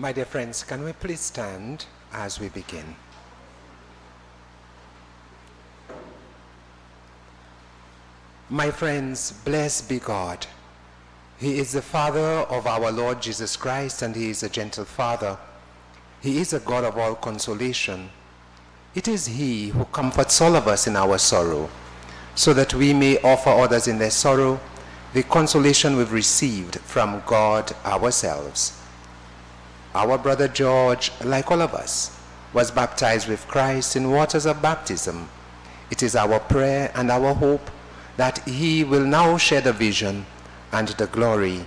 My dear friends, can we please stand as we begin? My friends, blessed be God. He is the Father of our Lord Jesus Christ, and He is a gentle Father. He is a God of all consolation. It is He who comforts all of us in our sorrow, so that we may offer others in their sorrow the consolation we've received from God ourselves. Our brother George, like all of us, was baptized with Christ in waters of baptism. It is our prayer and our hope that he will now share the vision and the glory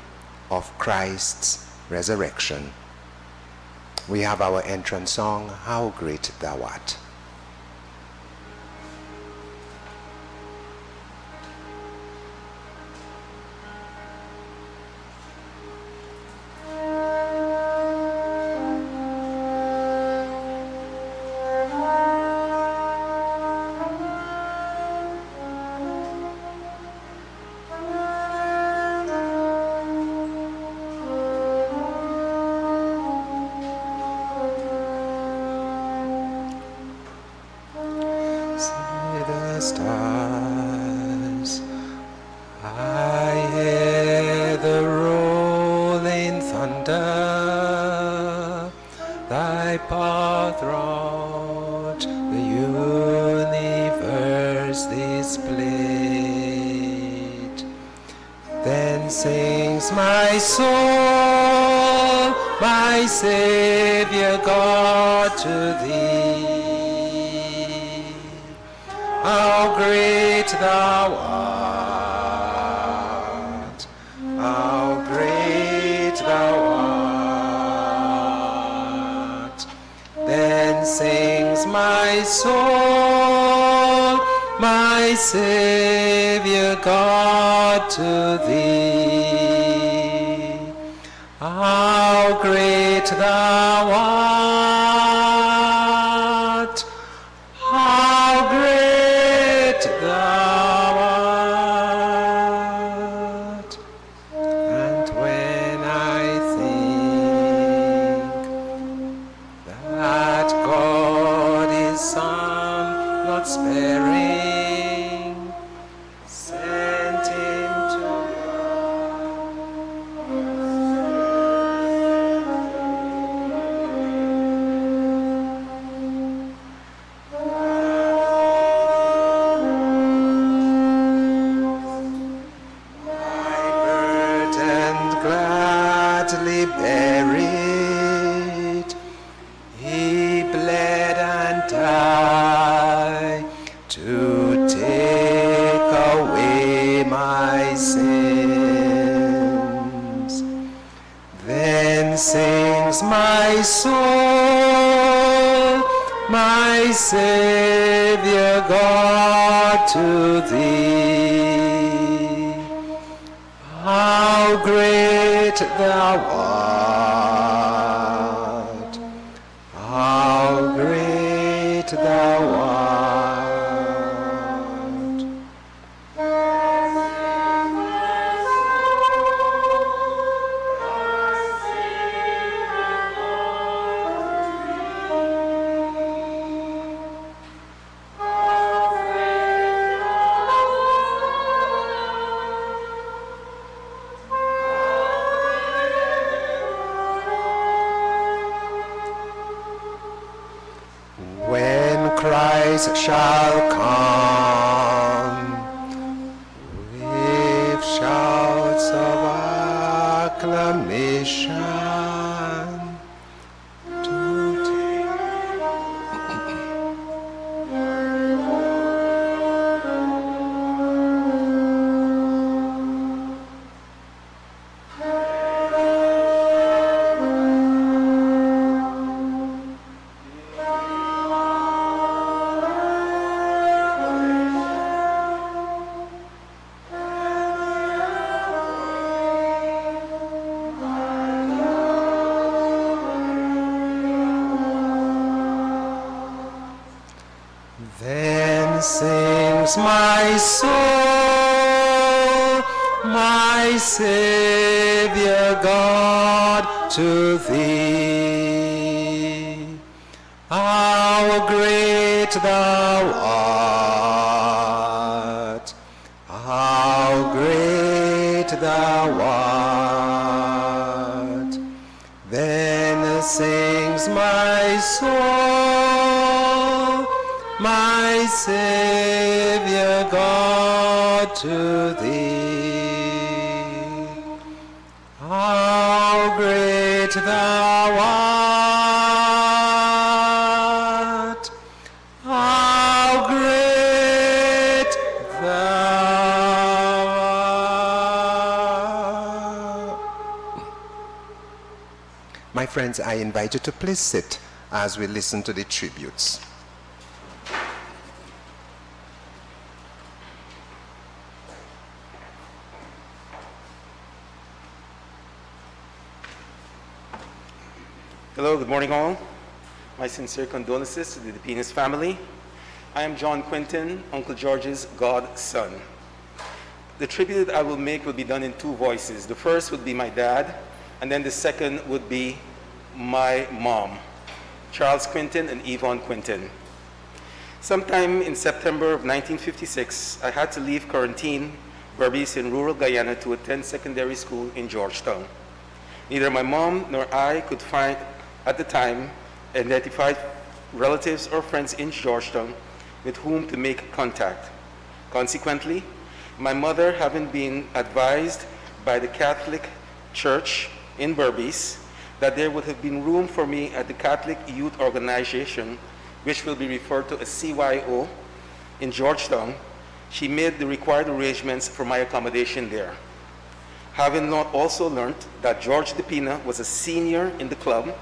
of Christ's resurrection. We have our entrance song, How Great Thou Art. Then sings to please sit as we listen to the tributes. Hello, good morning all. My sincere condolences to the DePinas family. I am John Quinton, Uncle George's godson. The tribute that I will make will be done in two voices. The first would be my dad, and then the second would be my mom, Charles Quinton and Yvonne Quinton. Sometime in September of 1956, I had to leave Corentyne, Berbice in rural Guyana to attend secondary school in Georgetown. Neither my mom nor I could find, at the time, identified relatives or friends in Georgetown with whom to make contact. Consequently, my mother, having been advised by the Catholic Church in Berbice that there would have been room for me at the Catholic Youth Organization, which will be referred to as CYO, in Georgetown, she made the required arrangements for my accommodation there. Having not also learned that George DePina was a senior in the club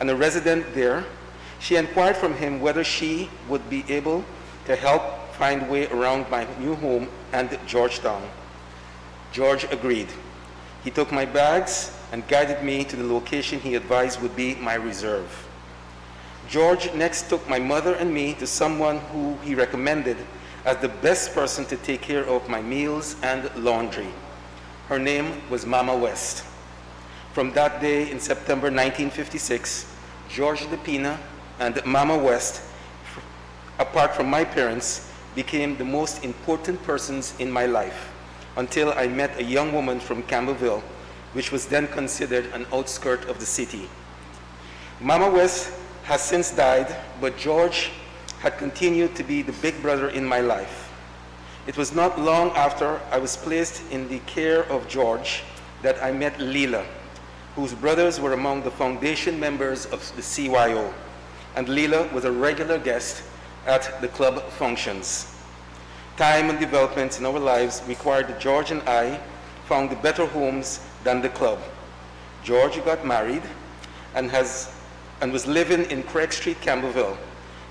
and a resident there, she inquired from him whether she would be able to help find way around my new home and Georgetown. George agreed. He took my bags and guided me to the location he advised would be my reserve. George next took my mother and me to someone who he recommended as the best person to take care of my meals and laundry. Her name was Mama West. From that day in September 1956, George DePina and Mama West, apart from my parents, became the most important persons in my life until I met a young woman from Campbellville, which was then considered an outskirt of the city. Mama West has since died, but George had continued to be the big brother in my life. It was not long after I was placed in the care of George that I met Leela, whose brothers were among the foundation members of the CYO, and Leela was a regular guest at the club functions. Time and developments in our lives required that George and I found better homes than the club. George got married and, has, and was living in Craig Street, Campbellville,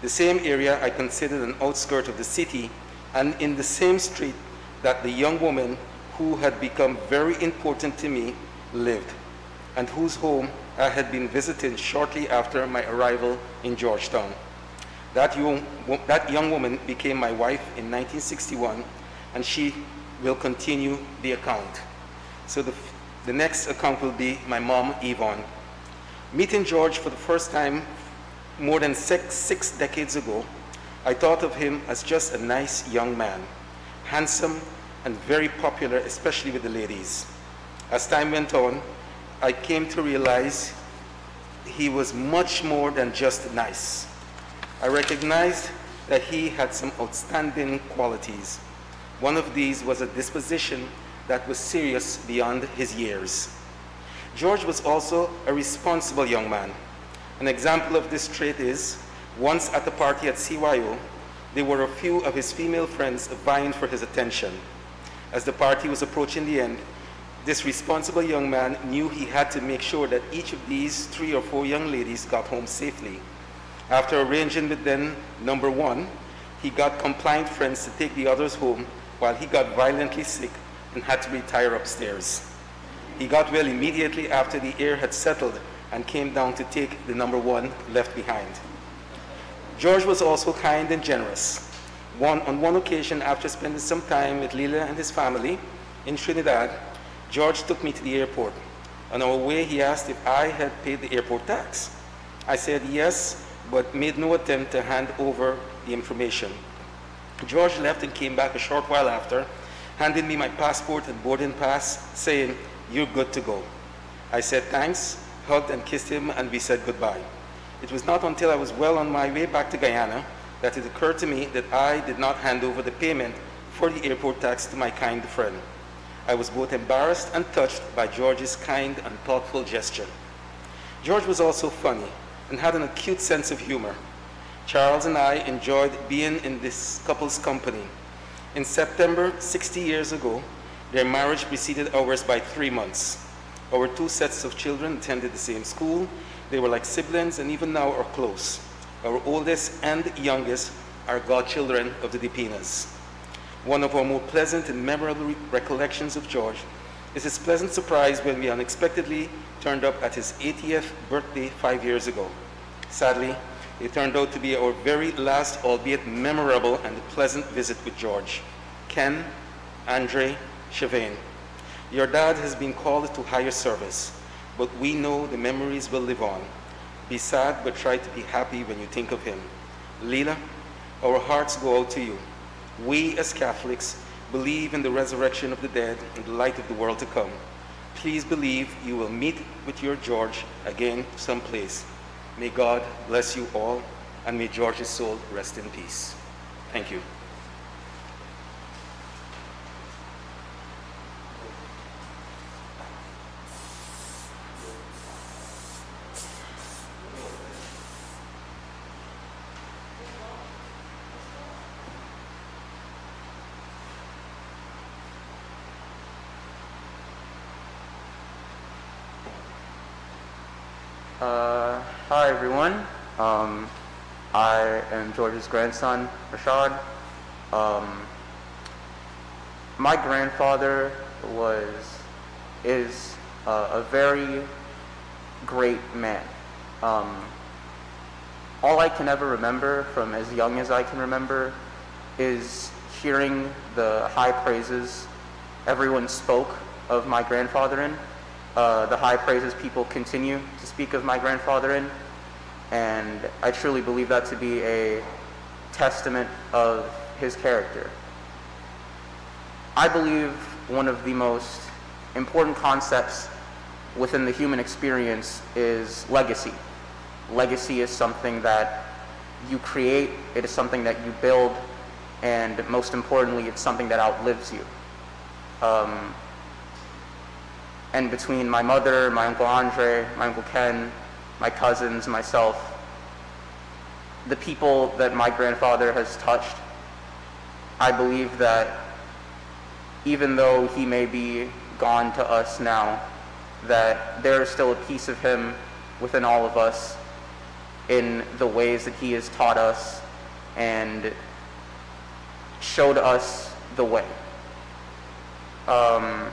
the same area I considered an outskirt of the city, and in the same street that the young woman who had become very important to me lived, and whose home I had been visiting shortly after my arrival in Georgetown. That young, that young woman became my wife in 1961, and she will continue the account. So the, the next account will be my mom, Yvonne. Meeting George for the first time more than six, six decades ago, I thought of him as just a nice young man, handsome and very popular, especially with the ladies. As time went on, I came to realize he was much more than just nice. I recognized that he had some outstanding qualities. One of these was a disposition that was serious beyond his years. George was also a responsible young man. An example of this trait is, once at a party at CYO, there were a few of his female friends vying for his attention. As the party was approaching the end, this responsible young man knew he had to make sure that each of these three or four young ladies got home safely. After arranging with then number one, he got compliant friends to take the others home while he got violently sick and had to retire upstairs. He got well immediately after the air had settled and came down to take the number one left behind. George was also kind and generous. One, on one occasion, after spending some time with Leela and his family, In Trinidad, George took me to the airport. On our way, he asked if I had paid the airport tax. I said yes, but made no attempt to hand over the information. George left and came back a short while after, handing me my passport and boarding pass, saying, You're good to go. I said thanks, hugged and kissed him, and we said goodbye. It was not until I was well on my way back to Guyana that it occurred to me that I did not hand over the payment for the airport tax to my kind friend. I was both embarrassed and touched by George's kind and thoughtful gesture. George was also funny and had an acute sense of humor. Charles and I enjoyed being in this couple's company. In September, 60 years ago, their marriage preceded ours by three months. Our two sets of children attended the same school. They were like siblings and even now are close. Our oldest and youngest are godchildren of the Depinas. One of our more pleasant and memorable recollections of George is his pleasant surprise when we unexpectedly turned up at his 80th birthday five years ago. Sadly, it turned out to be our very last, albeit memorable and pleasant visit with George. Ken, Andre, Chavain. Your dad has been called to higher service, but we know the memories will live on. Be sad, but try to be happy when you think of him. Leela, our hearts go out to you. We, as Catholics, believe in the resurrection of the dead and the light of the world to come. Please believe you will meet with your George again someplace. May God bless you all, and may George's soul rest in peace. Thank you. Uh, hi everyone. Um, I am George's grandson, Rashad. Um, my grandfather was is uh, a very great man. Um, all I can ever remember from as young as I can remember is hearing the high praises everyone spoke of my grandfather in uh, the high praises people continue to speak of my grandfather in. And I truly believe that to be a testament of his character. I believe one of the most important concepts within the human experience is legacy. Legacy is something that you create, it is something that you build, and most importantly, it's something that outlives you. Um, and between my mother, my Uncle Andre, my Uncle Ken, my cousins, myself, the people that my grandfather has touched, I believe that even though he may be gone to us now, that there is still a piece of him within all of us in the ways that he has taught us and showed us the way. Um,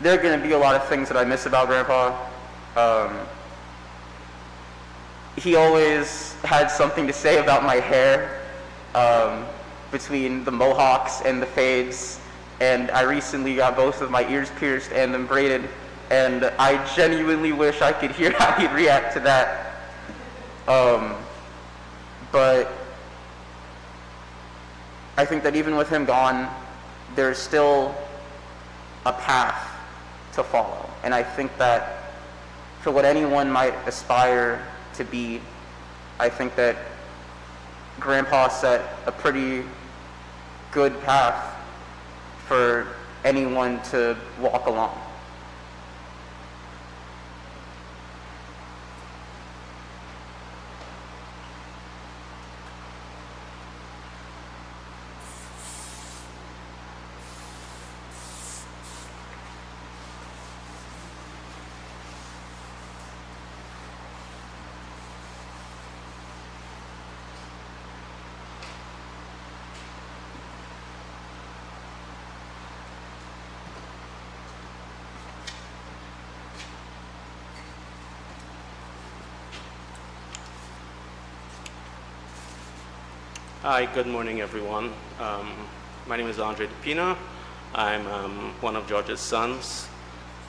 there are going to be a lot of things that I miss about Grandpa. Um, he always had something to say about my hair um, between the mohawks and the fades. And I recently got both of my ears pierced and them braided. And I genuinely wish I could hear how he'd react to that. Um, but I think that even with him gone, there's still a path to follow. And I think that for what anyone might aspire to be, I think that Grandpa set a pretty good path for anyone to walk along. Hi, good morning, everyone. Um, my name is Andre DePina. I'm um, one of George's sons,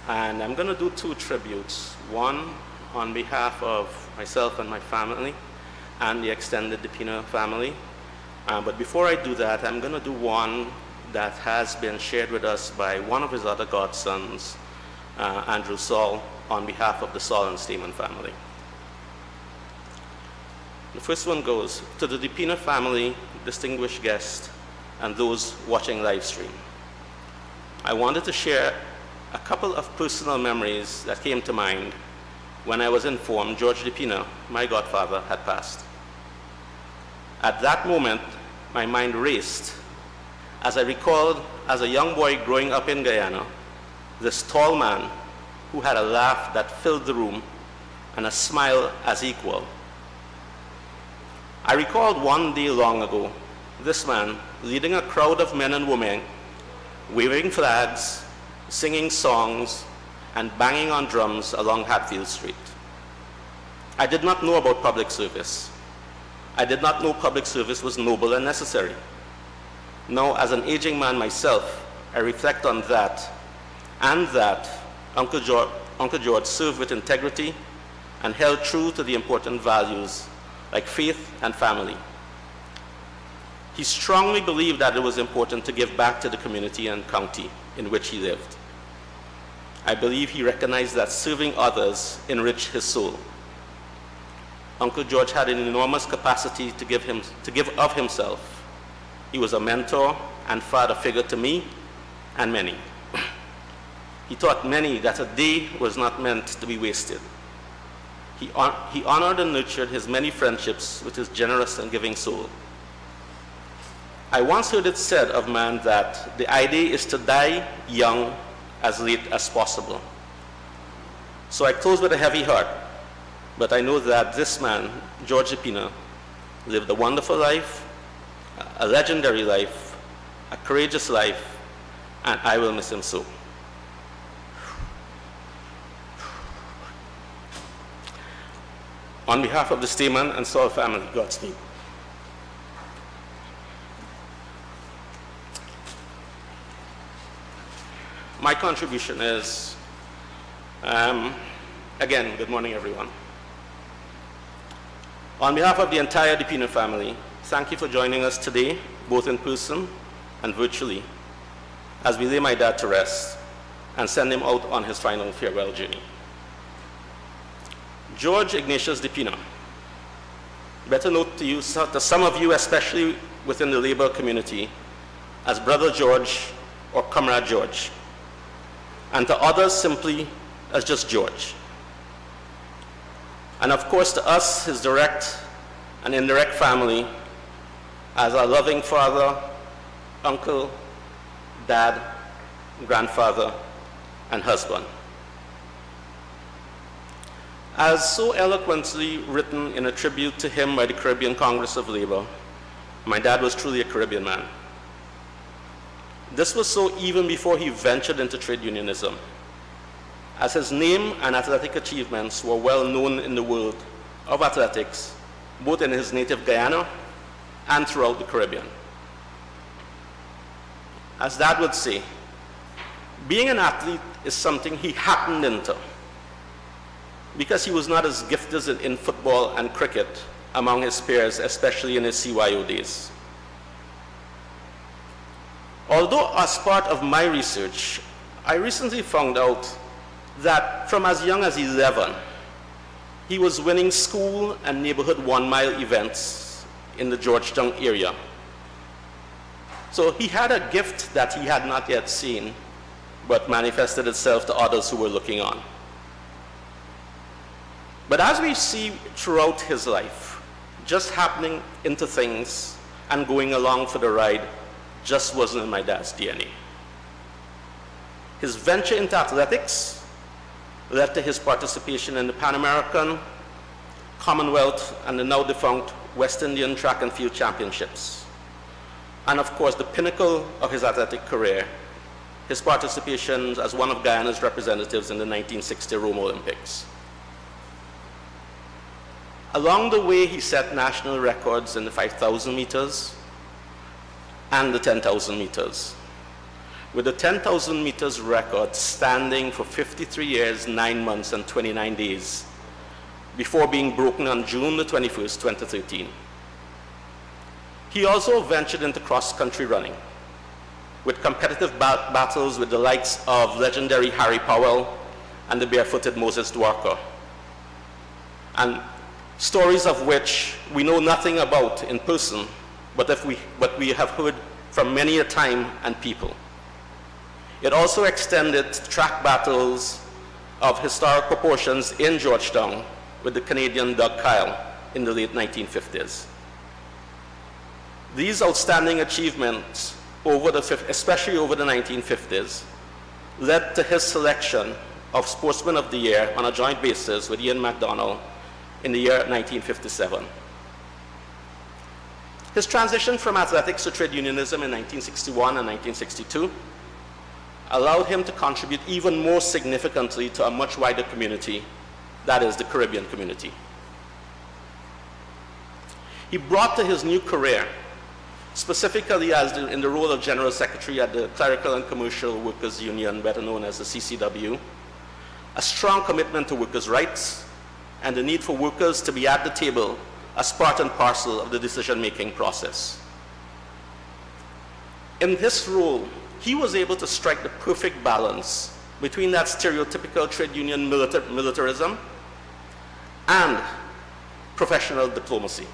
and I'm going to do two tributes. One on behalf of myself and my family and the extended DePina family. Uh, but before I do that, I'm going to do one that has been shared with us by one of his other godsons, uh, Andrew Saul, on behalf of the Saul and Stamen family. The first one goes to the DePina family, distinguished guests, and those watching live stream. I wanted to share a couple of personal memories that came to mind when I was informed George DePina, my godfather, had passed. At that moment, my mind raced as I recalled as a young boy growing up in Guyana, this tall man who had a laugh that filled the room and a smile as equal. I recalled one day long ago, this man leading a crowd of men and women, waving flags, singing songs, and banging on drums along Hatfield Street. I did not know about public service. I did not know public service was noble and necessary. Now, as an aging man myself, I reflect on that and that Uncle George, Uncle George served with integrity and held true to the important values like faith and family. He strongly believed that it was important to give back to the community and county in which he lived. I believe he recognized that serving others enriched his soul. Uncle George had an enormous capacity to give, him, to give of himself he was a mentor and father figure to me and many. he taught many that a day was not meant to be wasted. He, on, he honored and nurtured his many friendships with his generous and giving soul. I once heard it said of man that the idea is to die young as late as possible. So I close with a heavy heart, but I know that this man, George DePina, lived a wonderful life, a legendary life, a courageous life, and I will miss him so. On behalf of the Stamen and Saul family, Godspeed. My contribution is, um, again, good morning everyone. On behalf of the entire DePina family, thank you for joining us today, both in person and virtually, as we lay my dad to rest and send him out on his final farewell journey. George Ignatius DePina, better note to, you, to some of you, especially within the labor community, as Brother George or Comrade George, and to others simply as just George. And of course to us, his direct and indirect family, as a loving father, uncle, dad, grandfather, and husband. As so eloquently written in a tribute to him by the Caribbean Congress of Labor, my dad was truly a Caribbean man. This was so even before he ventured into trade unionism, as his name and athletic achievements were well known in the world of athletics, both in his native Guyana and throughout the Caribbean. As Dad would say, being an athlete is something he happened into because he was not as gifted in, football and cricket among his peers, especially in his CYO days. Although as part of my research, I recently found out that from as young as 11, he was winning school and neighborhood one-mile events in the Georgetown area. So he had a gift that he had not yet seen, but manifested itself to others who were looking on. But as we see throughout his life, just happening into things and going along for the ride just wasn't in my dad's DNA. His venture into athletics led to his participation in the Pan American, Commonwealth, and the now defunct West Indian Track and Field Championships. And of course, the pinnacle of his athletic career, his participation as one of Guyana's representatives in the 1960 Rome Olympics. Along the way, he set national records in the 5,000 meters and the 10,000 meters. with the 10,000 meters record standing for 53 years, 9 months, and 29 days before being broken on June the 21st, 2013. He also ventured into cross-country running with competitive ba battles with the likes of legendary Harry Powell and the barefooted Moses Dwarka. And stories of which we know nothing about in person, but, if we, but we have heard from many a time and people. It also extended track battles of historic proportions in Georgetown with the Canadian Doug Kyle in the late 1950s. These outstanding achievements, over the, especially over the 1950s, led to his selection of Sportsman of the Year on a joint basis with Ian MacDonald in the year 1957. His transition from athletics to trade unionism in 1961 and 1962 allowed him to contribute even more significantly to a much wider community, that is the Caribbean community. He brought to his new career, specifically as the, in the role of General Secretary at the Clerical and Commercial Workers Union, better known as the CCW, a strong commitment to workers' rights and the need for workers to be at the table as part and parcel of the decision-making process. In this role, he was able to strike the perfect balance between that stereotypical trade union militar militarism and professional diplomacy,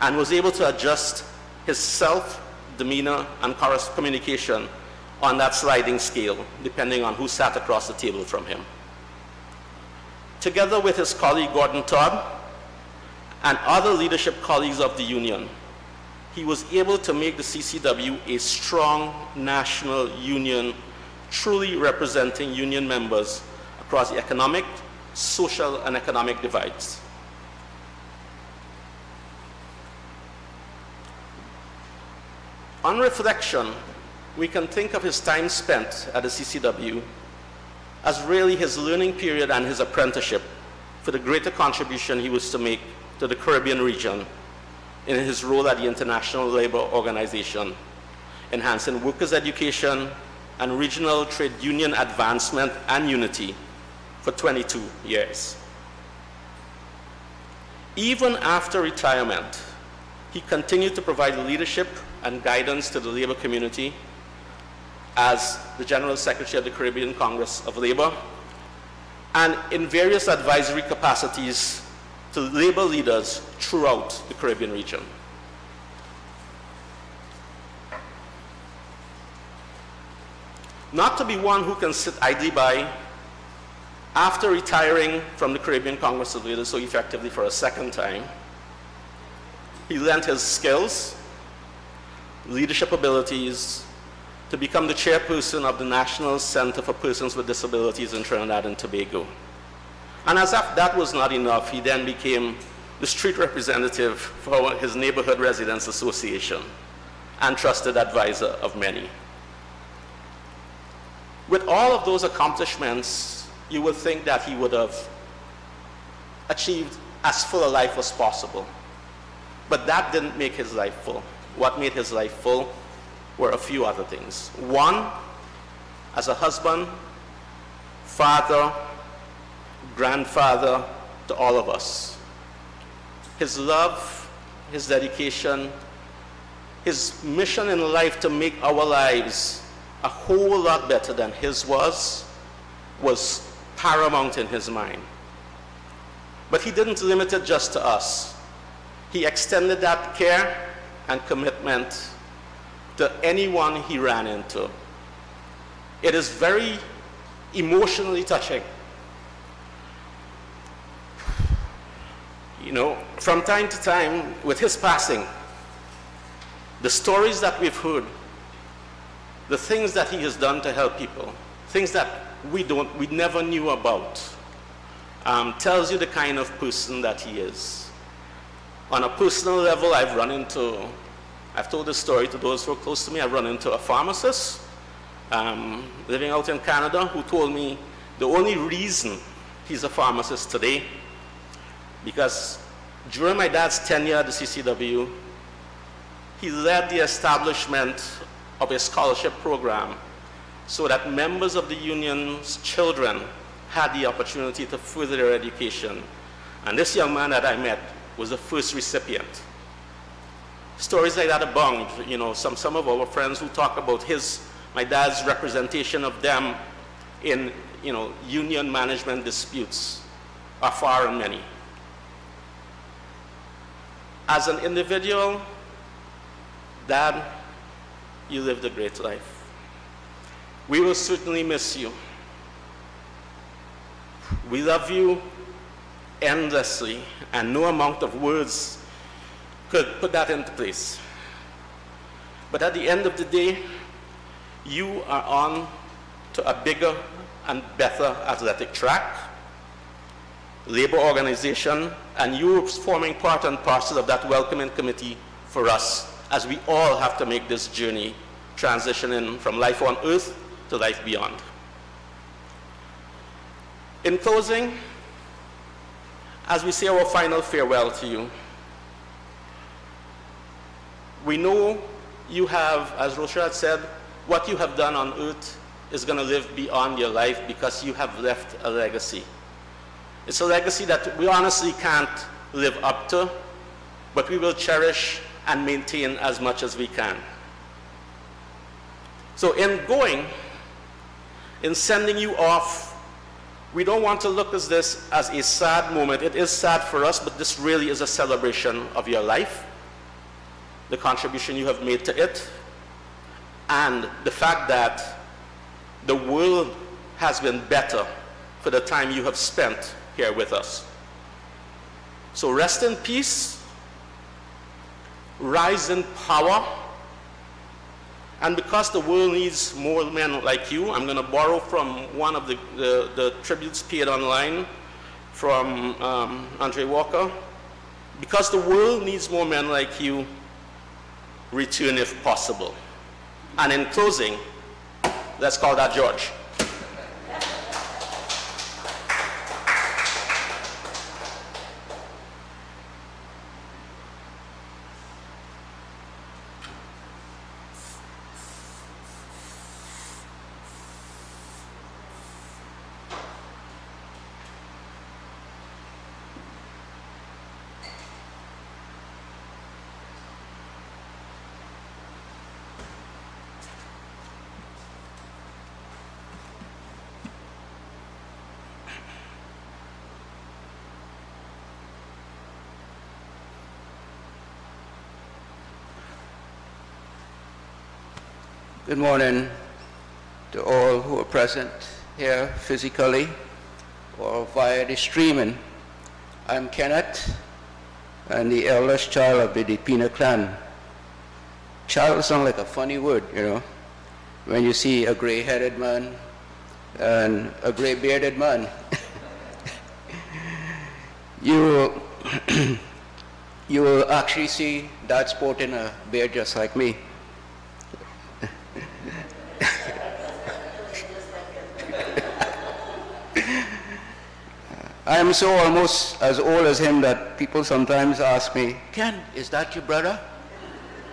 and was able to adjust his self, demeanor, and communication on that sliding scale, depending on who sat across the table from him. Together with his colleague Gordon Todd and other leadership colleagues of the union, he was able to make the CCW a strong national union, truly representing union members across the economic, social, and economic divides. On reflection, we can think of his time spent at the CCW as really his learning period and his apprenticeship for the greater contribution he was to make to the Caribbean region in his role at the International Labour Organization, enhancing workers' education and regional trade union advancement and unity for 22 years. Even after retirement, he continued to provide leadership and guidance to the labor community as the General Secretary of the Caribbean Congress of Labor and in various advisory capacities to labor leaders throughout the Caribbean region. Not to be one who can sit idly by after retiring from the Caribbean Congress of Leaders so effectively for a second time, he lent his skills, leadership abilities, to become the chairperson of the National Center for Persons with Disabilities in Trinidad and Tobago. And as if that was not enough, he then became the street representative for his Neighborhood Residents Association and trusted advisor of many. With all of those accomplishments, you would think that he would have achieved as full a life as possible. But that didn't make his life full. What made his life full were a few other things. One, as a husband, father, grandfather to all of us. His love, his dedication, his mission in life to make our lives a whole lot better than his was, was paramount in his mind. But he didn't limit it just to us. He extended that care and commitment to anyone he ran into. It is very emotionally touching. You know, from time to time, with his passing, the stories that we've heard, the things that he has done to help people, things that we don't, we never knew about, um, tells you the kind of person that he is. On a personal level, I've run into I've told this story to those who are close to me. I run into a pharmacist um, living out in Canada who told me the only reason he's a pharmacist today because during my dad's tenure at the CCW, he led the establishment of a scholarship program so that members of the union's children had the opportunity to further their education. And this young man that I met was the first recipient. Stories like that abound. You know, some, some of our friends who talk about his, my dad's representation of them in, you know, union management disputes are far and many. As an individual, Dad, you lived a great life. We will certainly miss you. We love you endlessly, and no amount of words could put that into place. But at the end of the day, you are on to a bigger and better athletic track, labor organization, and you're forming part and parcel of that welcoming committee for us as we all have to make this journey transitioning from life on earth to life beyond. In closing, as we say our final farewell to you, we know you have, as Rochard said, what you have done on earth is going to live beyond your life because you have left a legacy. It's a legacy that we honestly can't live up to, but we will cherish and maintain as much as we can. So in going, in sending you off, we don't want to look at this as a sad moment. It is sad for us, but this really is a celebration of your life, the contribution you have made to it, and the fact that the world has been better for the time you have spent here with us. So rest in peace, rise in power, and because the world needs more men like you, I'm going to borrow from one of the, the, the tributes paid online from um, Andre Walker. Because the world needs more men like you, return if possible. And in closing, let's call that George. Good morning to all who are present here physically or via the streaming. I'm Kenneth and the eldest child of the De Peana clan. Child sounds like a funny word, you know, when you see a gray-headed man and a gray-bearded man. you, will you will actually see dad sporting a beard just like me. Am so almost as old as him that people sometimes ask me, Ken, is that your brother?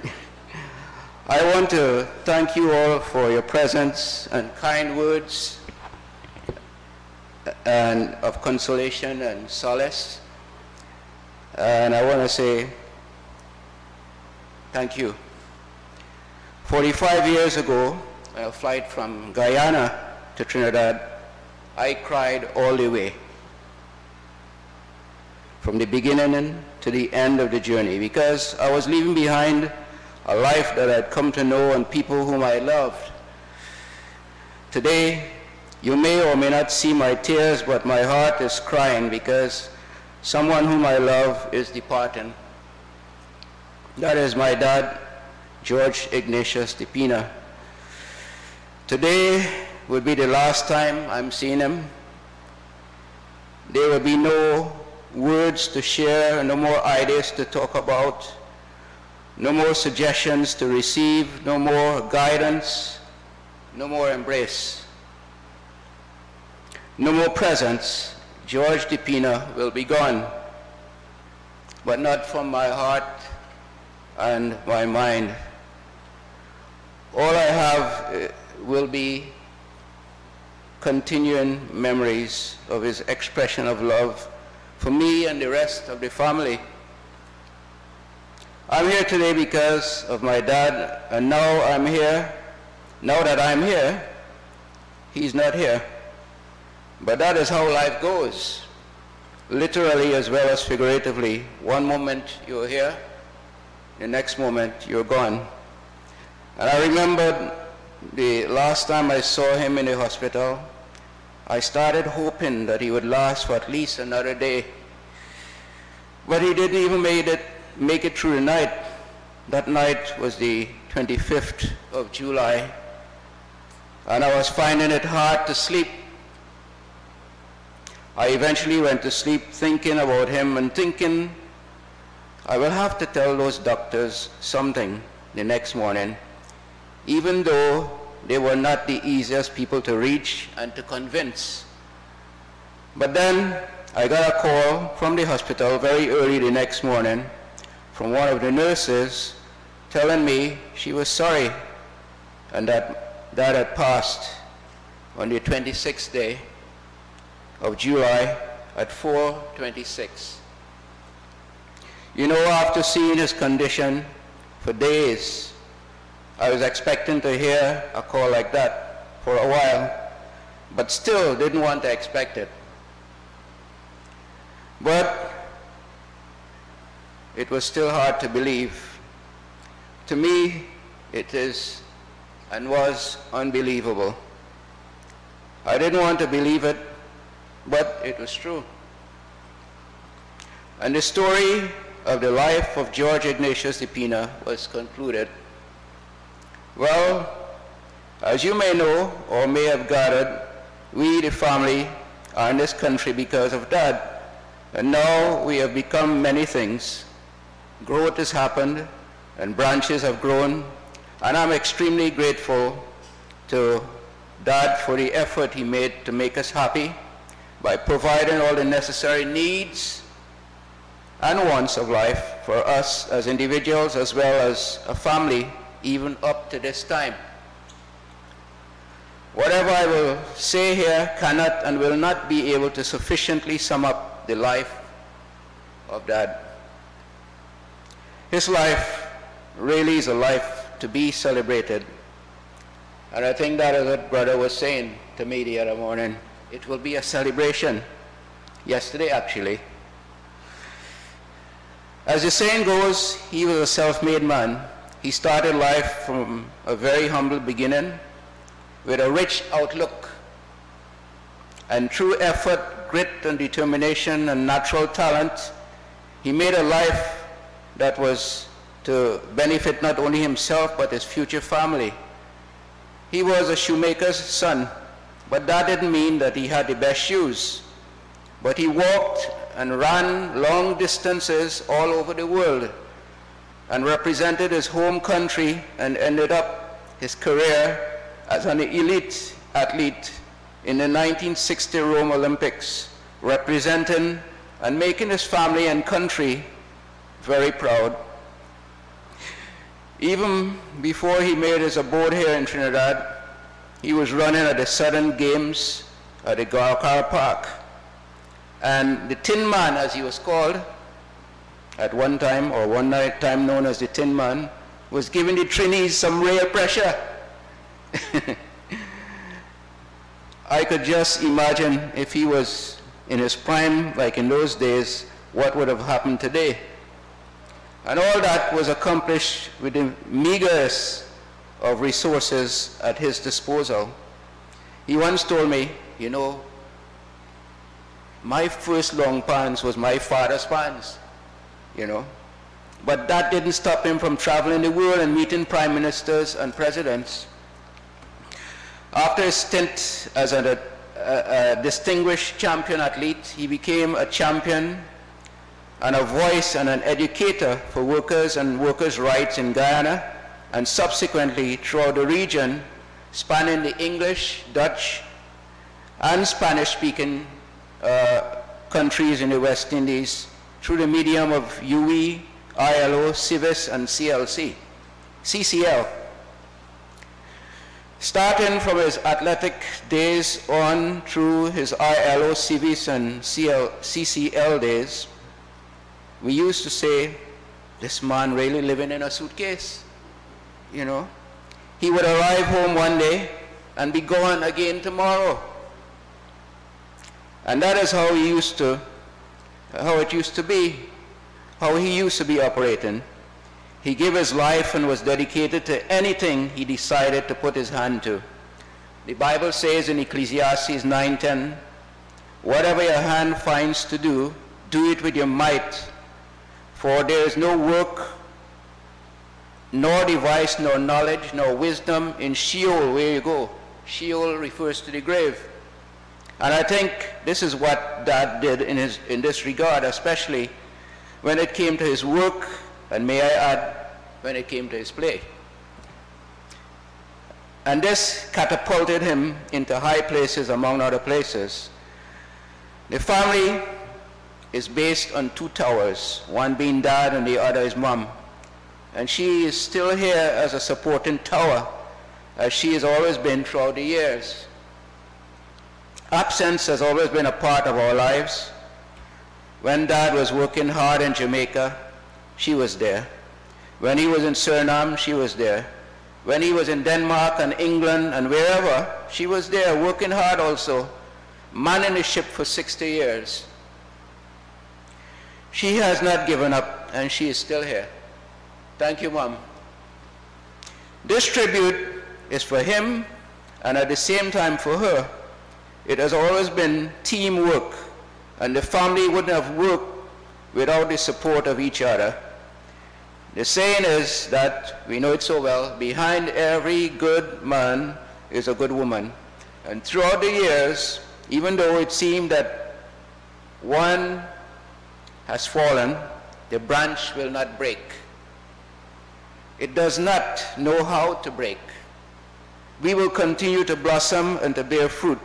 I want to thank you all for your presence and kind words and of consolation and solace. And I want to say thank you. 45 years ago, on a flight from Guyana to Trinidad, I cried all the way from the beginning and to the end of the journey because I was leaving behind a life that I'd come to know and people whom I loved. Today, you may or may not see my tears, but my heart is crying because someone whom I love is departing. That is my dad, George Ignatius De Peana. Today will be the last time I'm seeing him. There will be no words to share, no more ideas to talk about, no more suggestions to receive, no more guidance, no more embrace, no more presence. George De Peana will be gone, but not from my heart and my mind. All I have uh, will be continuing memories of his expression of love for me and the rest of the family. I'm here today because of my dad, and now I'm here, now that I'm here, he's not here. But that is how life goes, literally as well as figuratively. One moment you're here, the next moment you're gone. And I remembered the last time I saw him in the hospital, I started hoping that he would last for at least another day. But he didn't even make it, make it through the night. That night was the 25th of July. And I was finding it hard to sleep. I eventually went to sleep thinking about him and thinking I will have to tell those doctors something the next morning, even though they were not the easiest people to reach and to convince. But then I got a call from the hospital very early the next morning from one of the nurses telling me she was sorry and that that had passed on the 26th day of July at 4.26. You know, after seeing his condition for days, I was expecting to hear a call like that for a while, but still didn't want to expect it. But it was still hard to believe. To me, it is and was unbelievable. I didn't want to believe it, but it was true. And the story of the life of George Ignatius De Peana was concluded well, as you may know or may have gathered, we, the family, are in this country because of that. And now we have become many things. Growth has happened and branches have grown. And I'm extremely grateful to Dad for the effort he made to make us happy by providing all the necessary needs and wants of life for us as individuals as well as a family even up to this time. Whatever I will say here cannot and will not be able to sufficiently sum up the life of Dad. His life really is a life to be celebrated. And I think that is what brother was saying to me the other morning. It will be a celebration. Yesterday, actually. As the saying goes, he was a self-made man he started life from a very humble beginning with a rich outlook. And through effort, grit and determination and natural talent, he made a life that was to benefit not only himself but his future family. He was a shoemaker's son, but that didn't mean that he had the best shoes. But he walked and ran long distances all over the world and represented his home country and ended up his career as an elite athlete in the 1960 Rome Olympics, representing and making his family and country very proud. Even before he made his abode here in Trinidad, he was running at the Southern Games at the Guaracara Park. And the Tin Man, as he was called, at one time, or one night time known as the Tin Man, was giving the Trinis some real pressure. I could just imagine if he was in his prime, like in those days, what would have happened today. And all that was accomplished with the meagerest of resources at his disposal. He once told me, you know, my first long pants was my father's pants you know. But that didn't stop him from traveling the world and meeting prime ministers and presidents. After a stint as a, a, a distinguished champion athlete, he became a champion and a voice and an educator for workers and workers' rights in Guyana and subsequently throughout the region, spanning the English, Dutch, and Spanish-speaking uh, countries in the West Indies through the medium of UE, ILO, CIVIS, and CLC, CCL. Starting from his athletic days on through his ILO CVs and CL, CCL days, we used to say, this man really living in a suitcase, you know. He would arrive home one day and be gone again tomorrow. And that is how he used to, how it used to be, how he used to be operating. He gave his life and was dedicated to anything he decided to put his hand to. The Bible says in Ecclesiastes 9:10, "Whatever your hand finds to do, do it with your might, for there is no work, nor device, nor knowledge, nor wisdom in Sheol where you go." Sheol refers to the grave. And I think this is what Dad did in, his, in this regard, especially when it came to his work and may I add, when it came to his play. And this catapulted him into high places among other places. The family is based on two towers, one being dad and the other is mom. And she is still here as a supporting tower, as she has always been throughout the years. Absence has always been a part of our lives. When dad was working hard in Jamaica, she was there. When he was in Suriname, she was there. When he was in Denmark and England and wherever, she was there working hard also, manning the ship for 60 years. She has not given up and she is still here. Thank you, Mom. This tribute is for him and at the same time for her. It has always been teamwork and the family wouldn't have worked without the support of each other. The saying is that, we know it so well, behind every good man is a good woman. And throughout the years, even though it seemed that one has fallen, the branch will not break. It does not know how to break. We will continue to blossom and to bear fruit.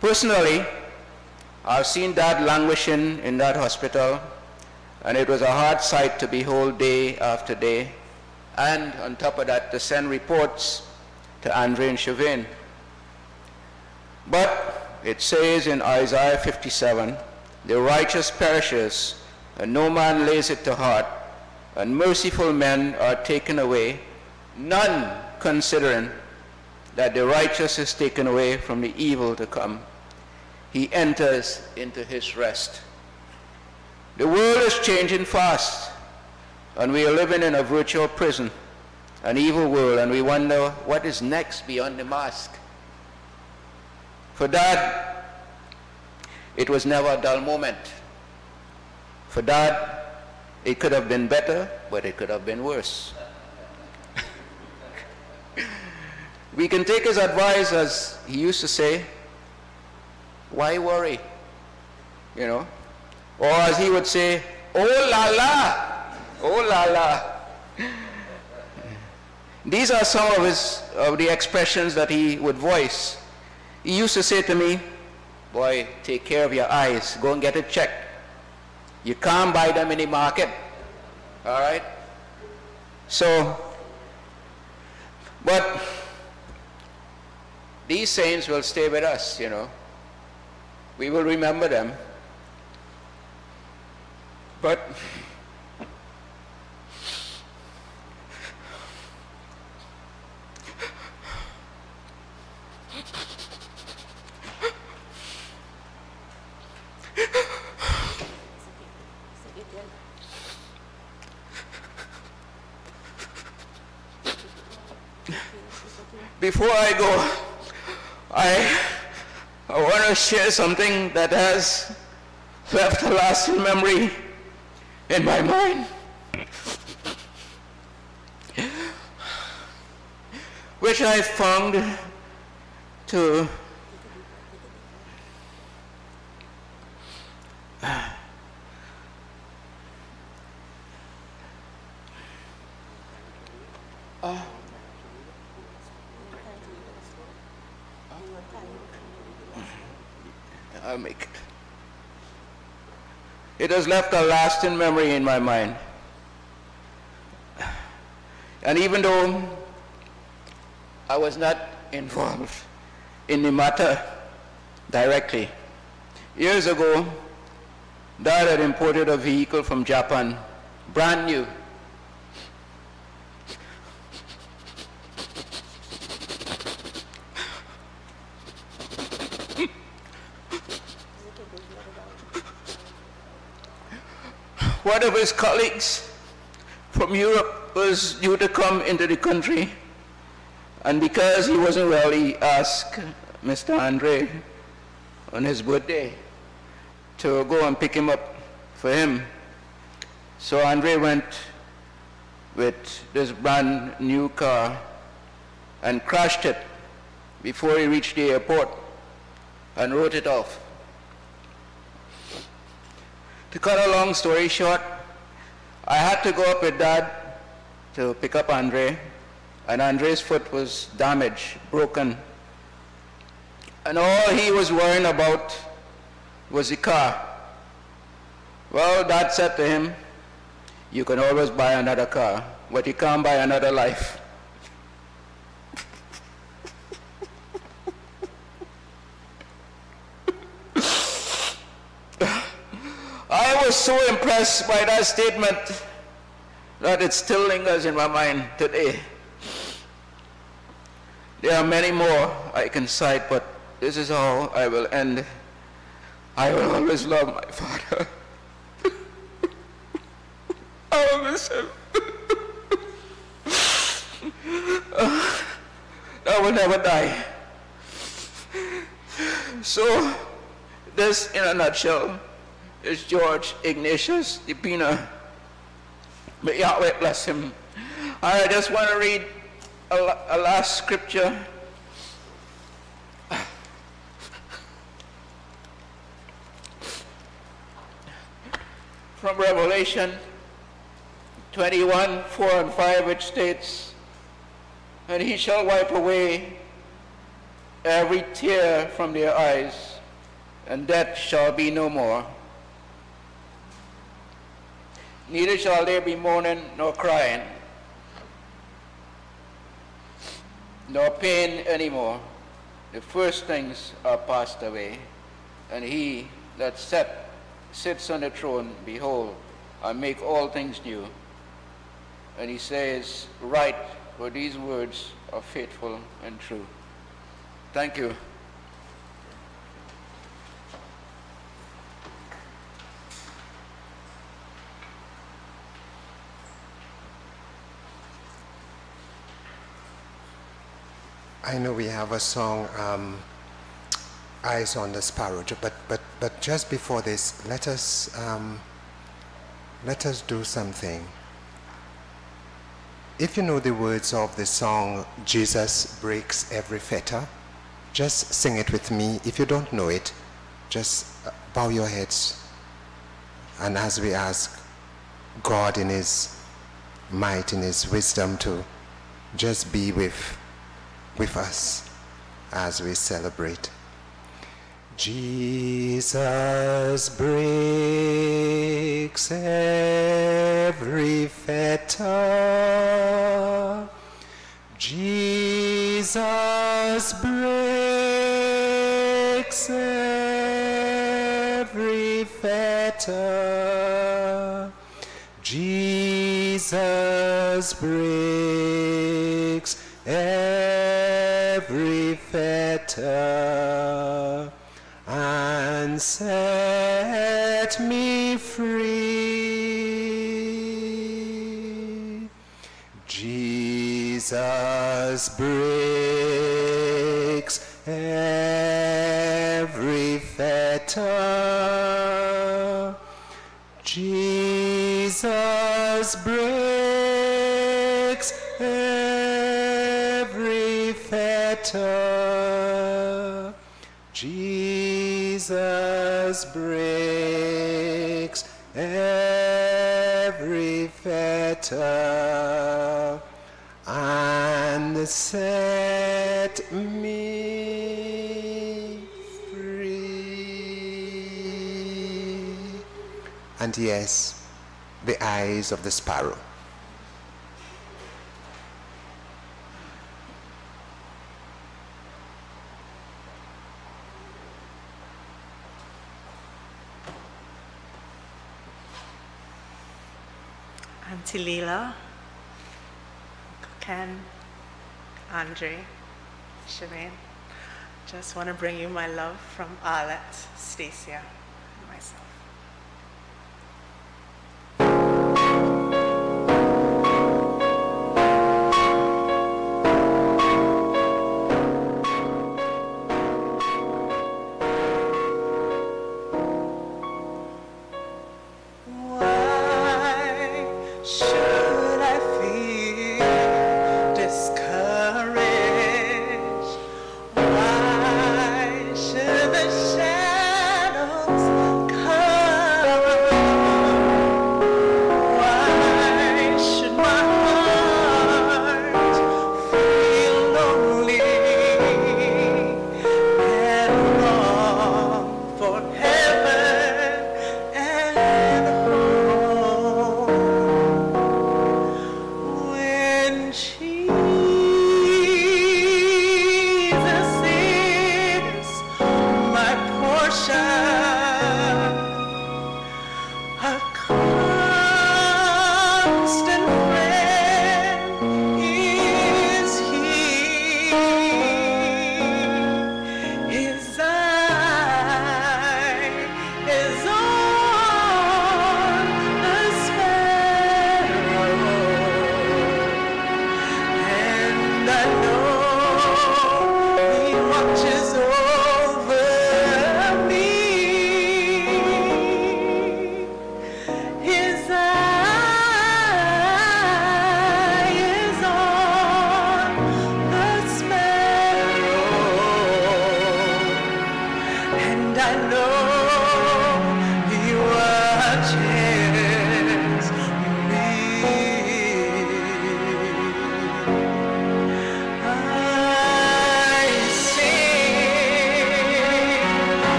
Personally, I've seen Dad languishing in that hospital and it was a hard sight to behold day after day. And on top of that, to send reports to Andre and Chauvin. But it says in Isaiah 57, the righteous perishes, and no man lays it to heart, and merciful men are taken away, none considering that the righteous is taken away from the evil to come. He enters into his rest. The world is changing fast, and we are living in a virtual prison, an evil world, and we wonder what is next beyond the mask. For Dad, it was never a dull moment. For Dad, it could have been better, but it could have been worse. We can take his advice as he used to say, why worry? You know, or as he would say, oh la la, oh la la. These are some of, his, of the expressions that he would voice. He used to say to me, boy, take care of your eyes, go and get it checked. You can't buy them in the market, all right? So, but these saints will stay with us, you know. We will remember them. But before I go, I, I want to share something that has left a lasting memory in my mind. Which I found to uh, I'll make it. It has left a lasting memory in my mind. And even though I was not involved in the matter directly. Years ago, Dad had imported a vehicle from Japan, brand new. One of his colleagues from Europe was due to come into the country, and because he wasn't well, he asked Mr. Andre on his birthday to go and pick him up for him. So Andre went with this brand new car and crashed it before he reached the airport and wrote it off. To cut a long story short, I had to go up with dad to pick up Andre, and Andre's foot was damaged, broken. And all he was worrying about was the car. Well, dad said to him, you can always buy another car, but you can't buy another life. I was so impressed by that statement that it still lingers in my mind today. There are many more I can cite, but this is how I will end. I will always love my father. I will miss him. I will never die. So, this in a nutshell is George Ignatius De Peana. May Yahweh bless him. I just want to read a, a last scripture. From Revelation 21, 4 and 5, which states, And he shall wipe away every tear from their eyes, and death shall be no more. Neither shall there be mourning nor crying, nor pain anymore. The first things are passed away. And he that sat, sits on the throne, behold, I make all things new. And he says, Write, for these words are faithful and true. Thank you. I know we have a song, um, Eyes on the Sparrow, but, but, but just before this, let us, um, let us do something. If you know the words of the song, Jesus Breaks Every Fetter, just sing it with me. If you don't know it, just uh, bow your heads. And as we ask God in His might, in His wisdom to just be with with us as we celebrate. Jesus breaks every fetter. Jesus breaks every fetter. Jesus breaks every fetter and set me free. Jesus breaks every fetter. Jesus breaks every fetter. Jesus breaks every fetter and set me free. And yes, the eyes of the sparrow. Lila, Ken, Andre, Shemaine. Just want to bring you my love from Arlette, Stacia, and myself.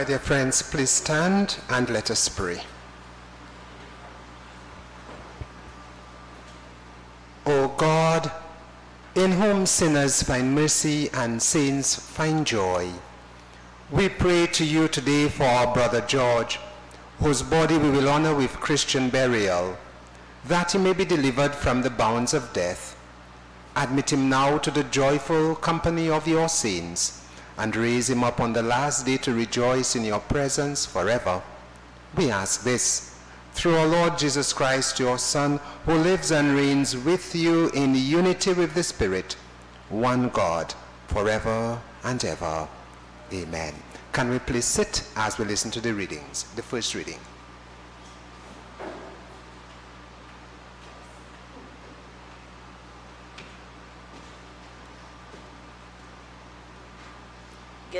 my dear friends, please stand and let us pray. O God, in whom sinners find mercy and saints find joy, we pray to you today for our brother George, whose body we will honor with Christian burial, that he may be delivered from the bounds of death. Admit him now to the joyful company of your saints, and raise him up on the last day to rejoice in your presence forever. We ask this through our Lord Jesus Christ, your Son, who lives and reigns with you in unity with the Spirit, one God, forever and ever. Amen. Can we please sit as we listen to the readings? The first reading.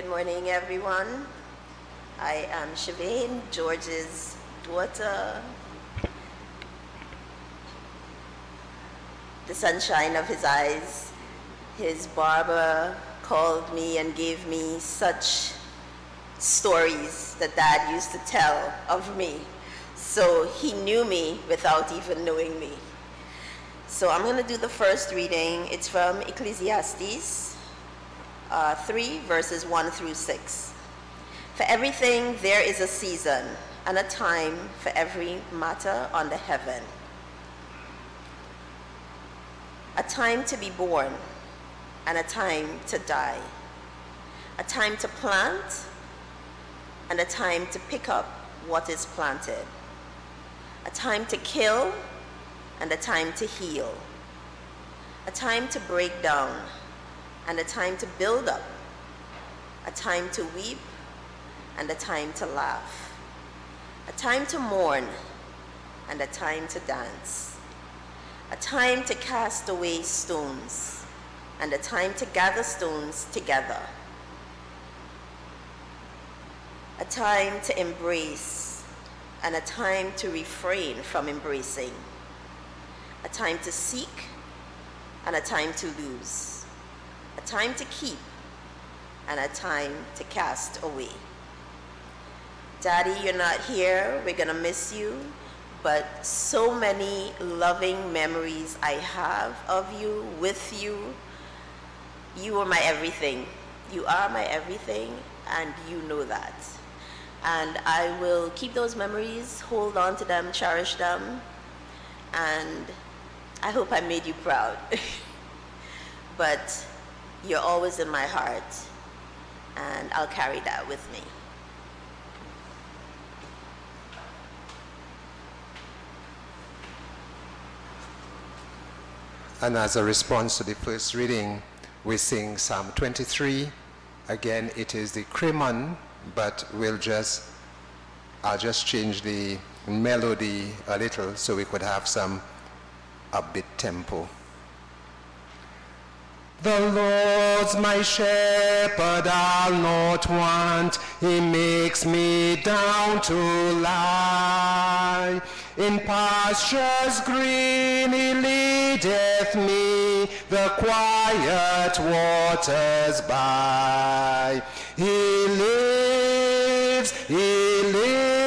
Good morning, everyone. I am Shavane, George's daughter, the sunshine of his eyes. His barber called me and gave me such stories that dad used to tell of me. So he knew me without even knowing me. So I'm going to do the first reading. It's from Ecclesiastes uh, 3, verses 1 through 6. For everything there is a season and a time for every matter under heaven. A time to be born and a time to die. A time to plant and a time to pick up what is planted. A time to kill and a time to heal. A time to break down and a time to build up. A time to weep and a time to laugh. A time to mourn and a time to dance. A time to cast away stones and a time to gather stones together. A time to embrace and a time to refrain from embracing. A time to seek and a time to lose. A time to keep and a time to cast away. Daddy, you're not here. We're going to miss you. But so many loving memories I have of you, with you. You are my everything. You are my everything, and you know that. And I will keep those memories, hold on to them, cherish them, and I hope I made you proud. but you're always in my heart, and I'll carry that with me. And as a response to the first reading, we sing Psalm 23. Again, it is the Crimond, but we'll just, I'll just change the melody a little so we could have some upbeat tempo. The Lord's my shepherd, I'll not want. He makes me down to lie. In pastures green he leadeth me, the quiet waters by. He lives, he lives,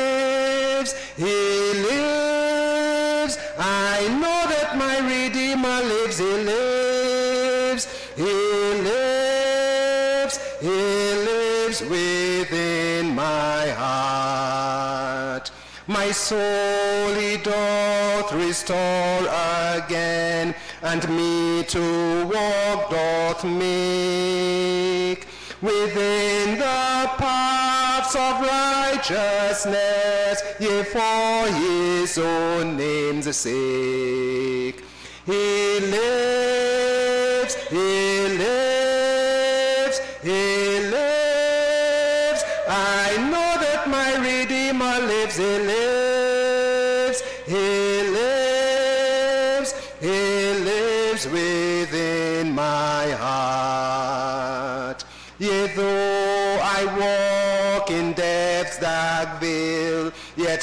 soul he doth restore again, and me to walk doth make within the paths of righteousness, yea, for his own name's sake. He lives, he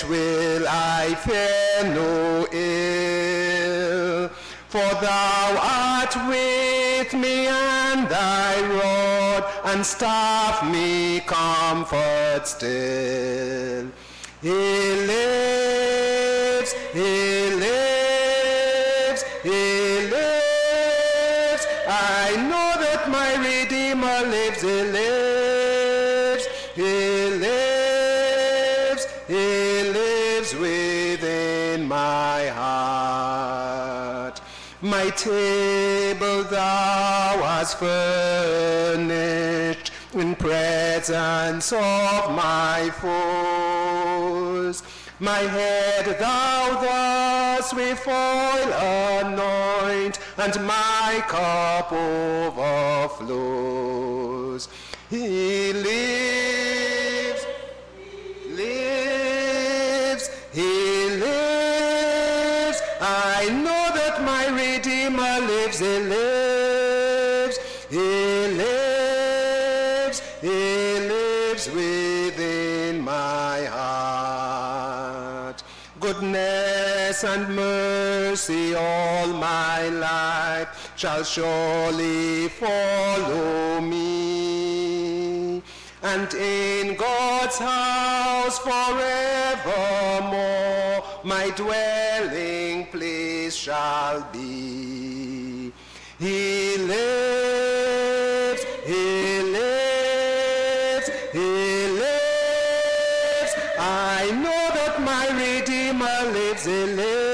will I fear no ill. For thou art with me, and thy rod and staff me comfort still. He table thou hast furnished in presence of my foes. My head thou thus with oil anoint, and my cup overflows. He lives, he lives, he lives, he lives within my heart. Goodness and mercy all my life shall surely follow me. And in God's house forevermore my dwelling place shall be. He lives, he lives, he lives. I know that my Redeemer lives, he lives,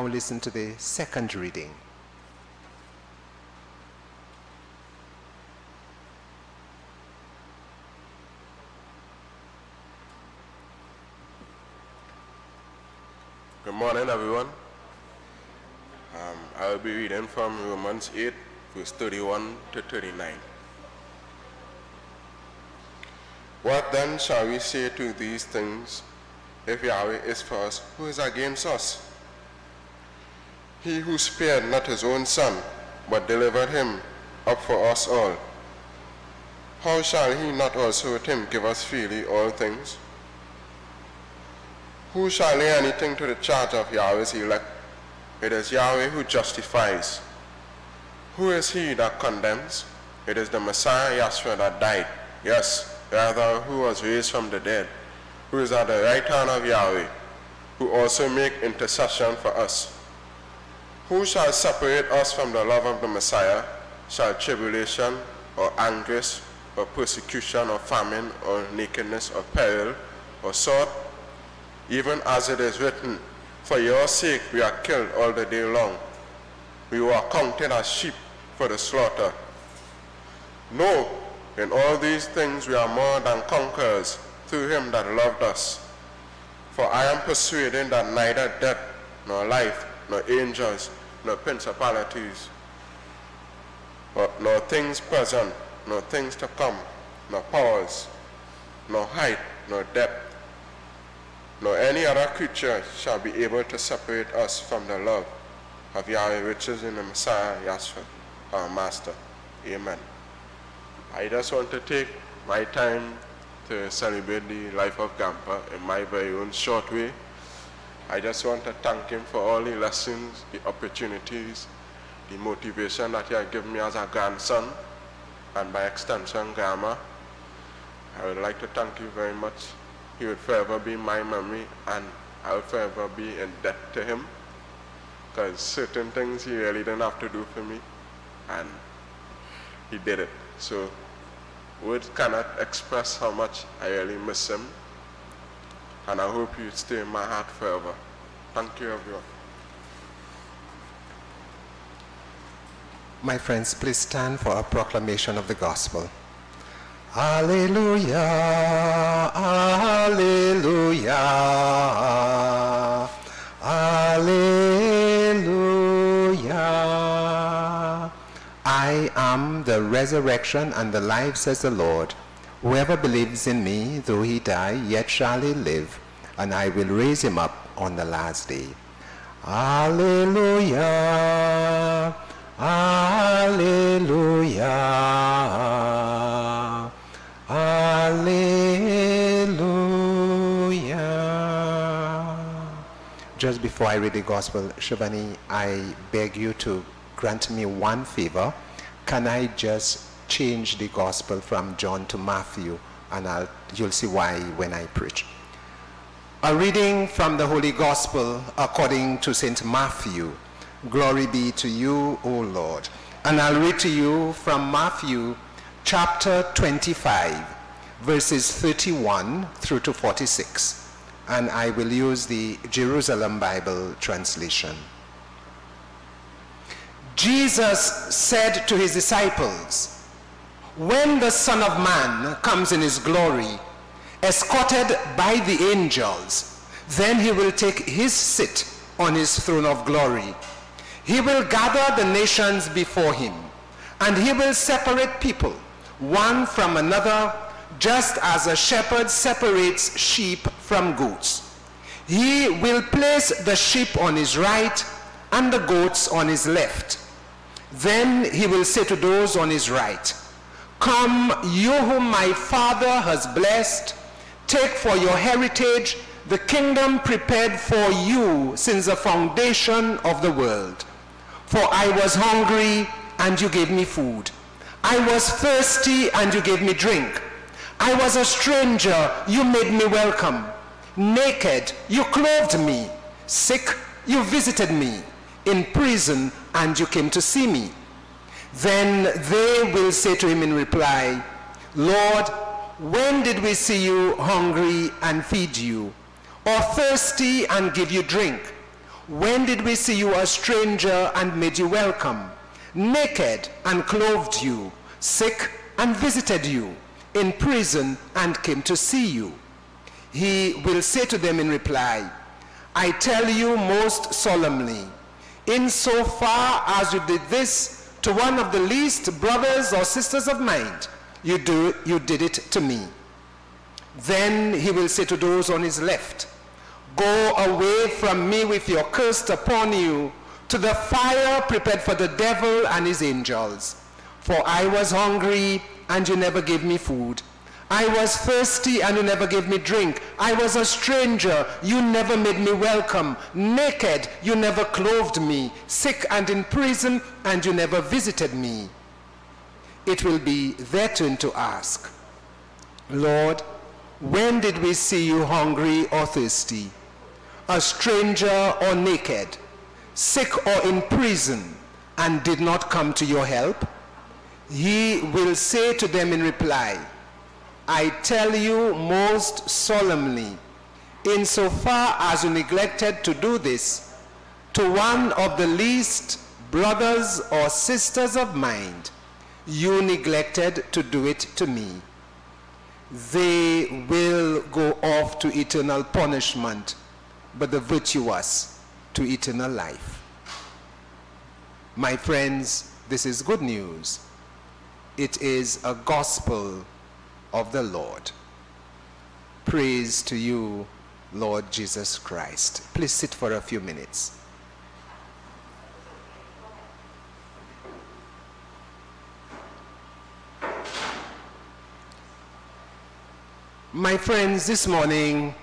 now listen to the second reading. Good morning, everyone. Um, I will be reading from Romans 8, verse 31 to 39. What then shall we say to these things? If Yahweh is for us, who is against us? He who spared not his own son, but delivered him up for us all, how shall he not also with him give us freely all things? Who shall lay anything to the charge of Yahweh's elect? It is Yahweh who justifies. Who is he that condemns? It is the Messiah Yahshua that died. Yes, rather who was raised from the dead, who is at the right hand of Yahweh, who also make intercession for us. Who shall separate us from the love of the Messiah? Shall tribulation, or anguish, or persecution, or famine, or nakedness, or peril, or sword? even as it is written, For your sake we are killed all the day long. We were counted as sheep for the slaughter. No, in all these things we are more than conquerors through him that loved us. For I am persuaded that neither death, nor life, nor angels, nor principalities, or- nor things present, nor things to come, nor powers, nor height, nor depth, nor any other creature shall be able to separate us from the love of Yahweh which is in the Messiah Yahshua, our Master. Amen. I just want to take my time to celebrate the life of Gampa in my very own short way. I just want to thank him for all the lessons, the opportunities, the motivation that he has given me as a grandson, and by extension, grandma. I would like to thank you very much. He will forever be my memory, and I will forever be in debt to him. Because certain things he really didn't have to do for me, and he did it. So words cannot express how much I really miss him. And I hope you stay in my heart forever. Thank you, everyone. My friends, please stand for a proclamation of the gospel. Alleluia, Alleluia, Alleluia. I am the resurrection and the life, says the Lord. Whoever believes in me, though he die, yet shall he live, and I will raise him up on the last day. Alleluia, Alleluia. Alleluia. Just before I read the gospel, Shivani, I beg you to grant me one favor. Can I just change the gospel from John to Matthew? And I'll, you'll see why when I preach. A reading from the Holy Gospel according to St. Matthew. Glory be to you, O Lord. And I'll read to you from Matthew chapter 25, verses 31 through to 46. And I will use the Jerusalem Bible translation. Jesus said to his disciples, When the Son of Man comes in his glory, escorted by the angels, then he will take his seat on his throne of glory. He will gather the nations before him, and he will separate people, one from another, just as a shepherd separates sheep from goats. He will place the sheep on his right and the goats on his left. Then he will say to those on his right, Come, you whom my Father has blessed, take for your heritage the kingdom prepared for you since the foundation of the world. For I was hungry, and you gave me food. I was thirsty, and you gave me drink. I was a stranger, you made me welcome. Naked, you clothed me. Sick, you visited me. In prison, and you came to see me. Then they will say to him in reply, Lord, when did we see you hungry and feed you, or thirsty and give you drink? When did we see you a stranger and made you welcome, naked and clothed you, sick and visited you, in prison and came to see you? He will say to them in reply, I tell you most solemnly, insofar as you did this to one of the least brothers or sisters of mine, you, do, you did it to me. Then he will say to those on his left, Go away from me with your curse upon you to the fire prepared for the devil and his angels. For I was hungry, and you never gave me food. I was thirsty, and you never gave me drink. I was a stranger, you never made me welcome. Naked, you never clothed me. Sick and in prison, and you never visited me. It will be their turn to ask, Lord, when did we see you hungry or thirsty, a stranger or naked, sick or in prison, and did not come to your help? He will say to them in reply, I tell you most solemnly, insofar as you neglected to do this to one of the least brothers or sisters of mine, you neglected to do it to me. They will go off to eternal punishment, but the virtuous to eternal life. My friends, this is good news. It is a gospel of the Lord. Praise to you, Lord Jesus Christ. Please sit for a few minutes. My friends, this morning,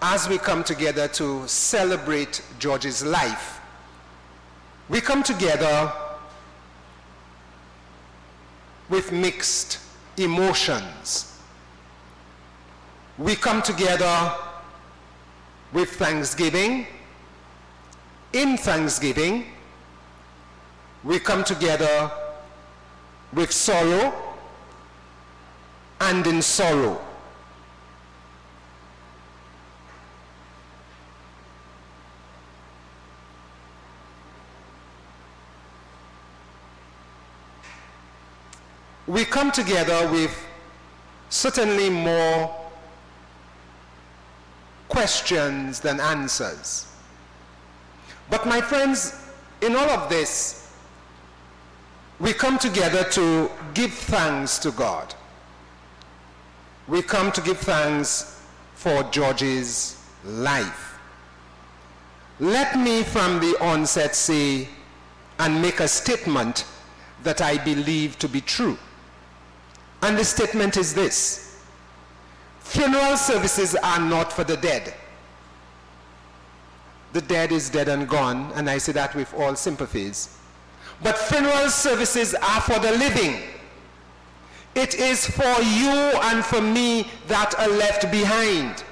as we come together to celebrate George's life, we come together with mixed emotions. We come together with thanksgiving. In thanksgiving, we come together with sorrow and in sorrow. We come together with certainly more questions than answers. But my friends, in all of this, we come together to give thanks to God. We come to give thanks for George's life. Let me from the onset say, and make a statement that I believe to be true. And the statement is this funeral services are not for the dead. The dead is dead and gone, and I say that with all sympathies. But funeral services are for the living. It is for you and for me that are left behind.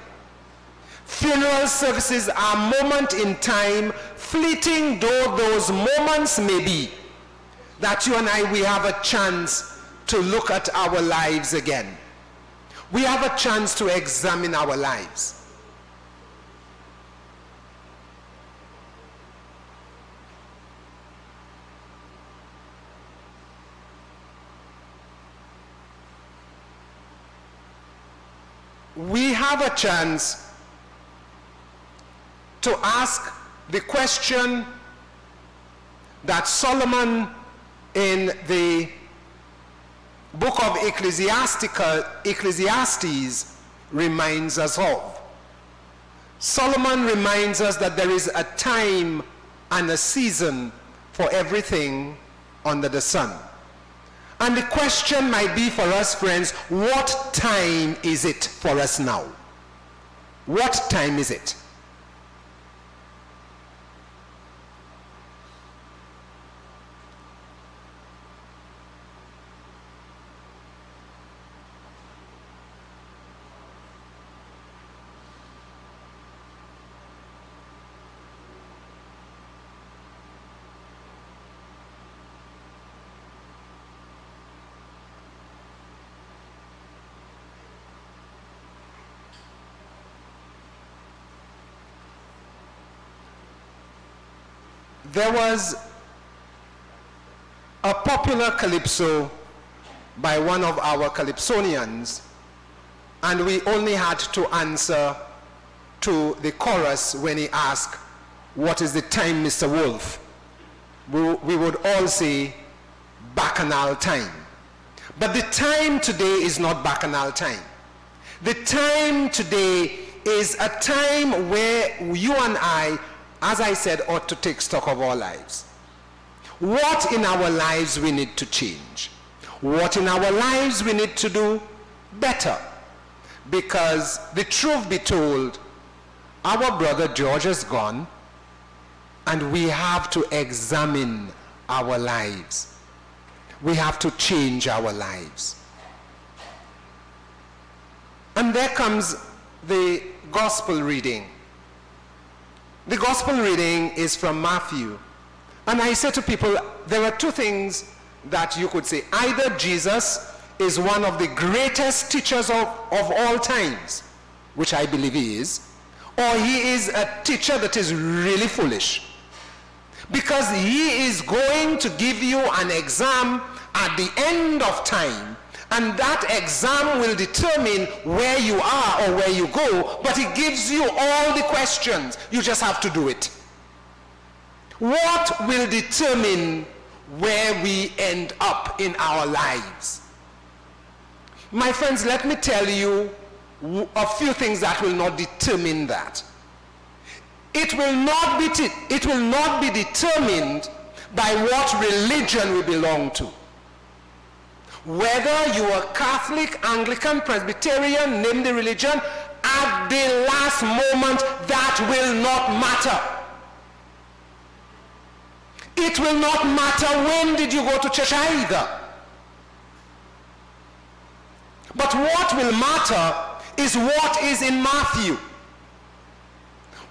Funeral services are moment in time, fleeting though those moments may be, that you and I, we have a chance to look at our lives again. We have a chance to examine our lives. we have a chance to ask the question that Solomon in the book of Ecclesiastical, Ecclesiastes reminds us of. Solomon reminds us that there is a time and a season for everything under the sun. And the question might be for us, friends, what time is it for us now? What time is it? There was a popular calypso by one of our calypsonians, and we only had to answer to the chorus when he asked, What is the time, Mr. Wolf? We, we would all say, Bacchanal time. But the time today is not Bacchanal time. The time today is a time where you and I as I said, ought to take stock of our lives. What in our lives we need to change? What in our lives we need to do better? Because the truth be told, our brother George is gone, and we have to examine our lives. We have to change our lives. And there comes the gospel reading. The gospel reading is from Matthew. And I say to people, there are two things that you could say. Either Jesus is one of the greatest teachers of, of all times, which I believe he is, or he is a teacher that is really foolish. Because he is going to give you an exam at the end of time and that exam will determine where you are or where you go, but it gives you all the questions. You just have to do it. What will determine where we end up in our lives? My friends, let me tell you a few things that will not determine that. It will not be, it will not be determined by what religion we belong to. Whether you are Catholic, Anglican, Presbyterian, name the religion, at the last moment, that will not matter. It will not matter when did you go to church either. But what will matter is what is in Matthew.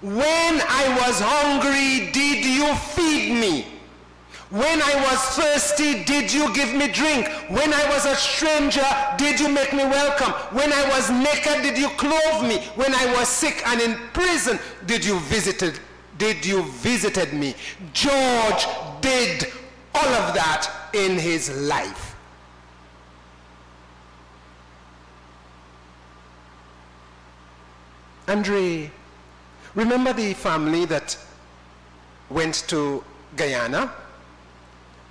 When I was hungry, did you feed me? When I was thirsty, did you give me drink? When I was a stranger, did you make me welcome? When I was naked, did you clothe me? When I was sick and in prison, did you visited did you visited me? George did all of that in his life. Andre, remember the family that went to Guyana?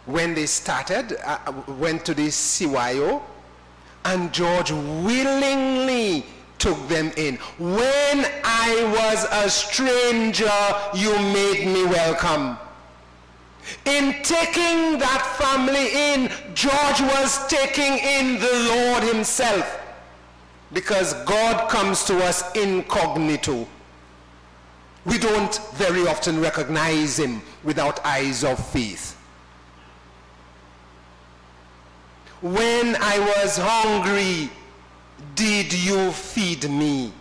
When they started, uh, went to the CYO, and George willingly took them in. When I was a stranger, you made me welcome. In taking that family in, George was taking in the Lord himself. Because God comes to us incognito. We don't very often recognize him without eyes of faith. When I was hungry, did you feed me?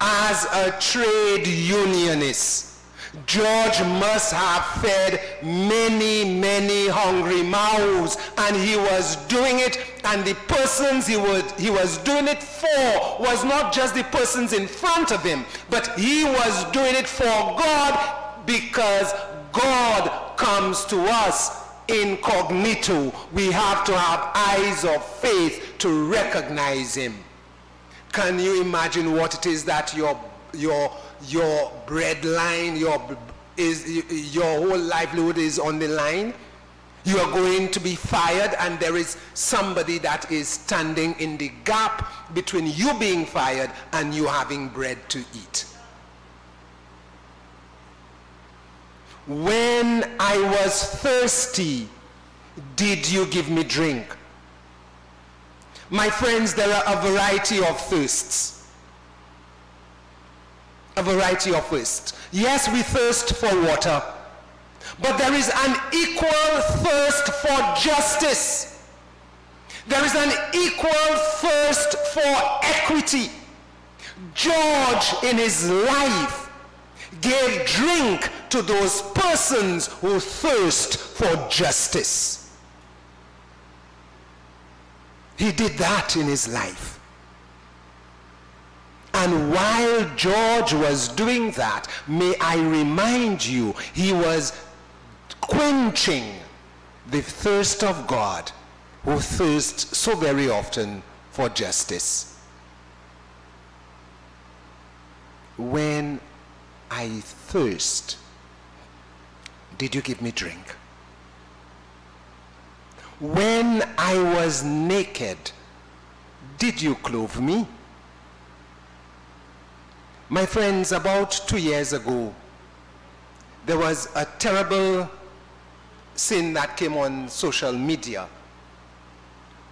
As a trade unionist, George must have fed many, many hungry mouths, and he was doing it, and the persons he, would, he was doing it for was not just the persons in front of him, but he was doing it for God because God comes to us incognito. We have to have eyes of faith to recognize him. Can you imagine what it is that your, your, your bread line, your, is, your whole livelihood is on the line? You are going to be fired and there is somebody that is standing in the gap between you being fired and you having bread to eat. When I was thirsty, did you give me drink? My friends, there are a variety of thirsts. A variety of thirsts. Yes, we thirst for water, but there is an equal thirst for justice. There is an equal thirst for equity. George, in his life, gave drink to those persons who thirst for justice. He did that in his life. And while George was doing that, may I remind you, he was quenching the thirst of God who thirsts so very often for justice. When I thirst, did you give me drink? When I was naked, did you clothe me? My friends, about two years ago, there was a terrible sin that came on social media.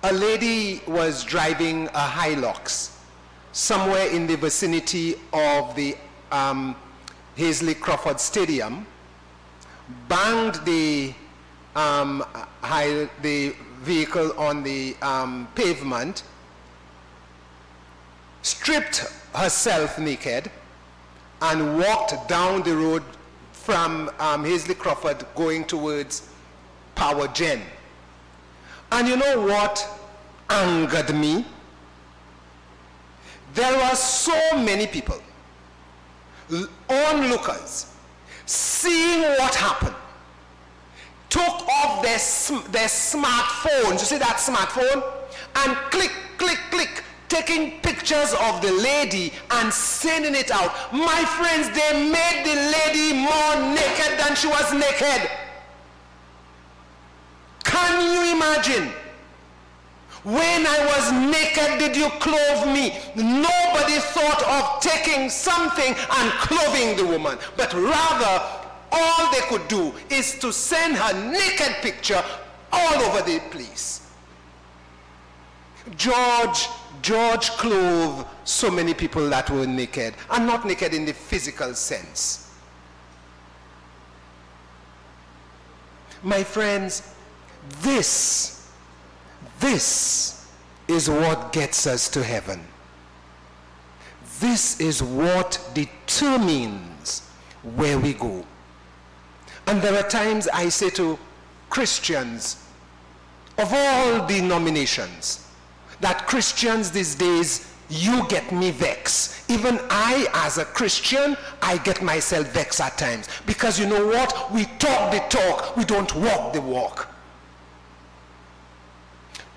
A lady was driving a Hilux somewhere in the vicinity of the um, Hasely Crawford Stadium, banged the um, high, the vehicle on the um, pavement, stripped herself naked, and walked down the road from um, Hasely Crawford going towards Power Gen. And you know what angered me? There were so many people, onlookers, seeing what happened, took off their, their smartphones, you see that smartphone? And click, click, click, taking pictures of the lady and sending it out. My friends, they made the lady more naked than she was naked. Can you imagine? When I was naked, did you clothe me? Nobody thought of taking something and clothing the woman, but rather all they could do is to send her naked picture all over the place. George, George clothed so many people that were naked, and not naked in the physical sense. My friends, this, this is what gets us to heaven. This is what determines where we go. And there are times I say to Christians of all denominations that Christians these days, you get me vexed. Even I, as a Christian, I get myself vexed at times. Because you know what? We talk the talk, we don't walk the walk.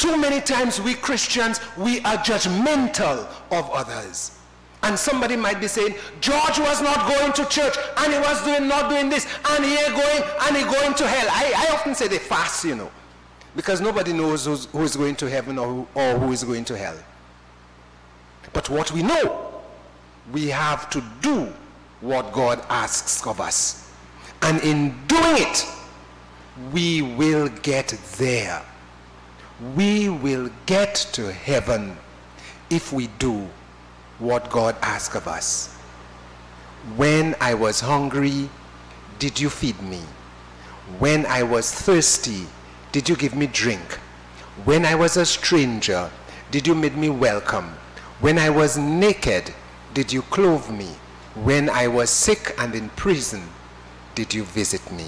Too many times we Christians, we are judgmental of others. And somebody might be saying, George was not going to church and he was doing not doing this and he going and he going to hell. I, I often say they fast, you know, because nobody knows who's, who is going to heaven or who, or who is going to hell. But what we know, we have to do what God asks of us. And in doing it, we will get there. We will get to heaven if we do what God asks of us. When I was hungry, did you feed me? When I was thirsty, did you give me drink? When I was a stranger, did you make me welcome? When I was naked, did you clothe me? When I was sick and in prison, did you visit me?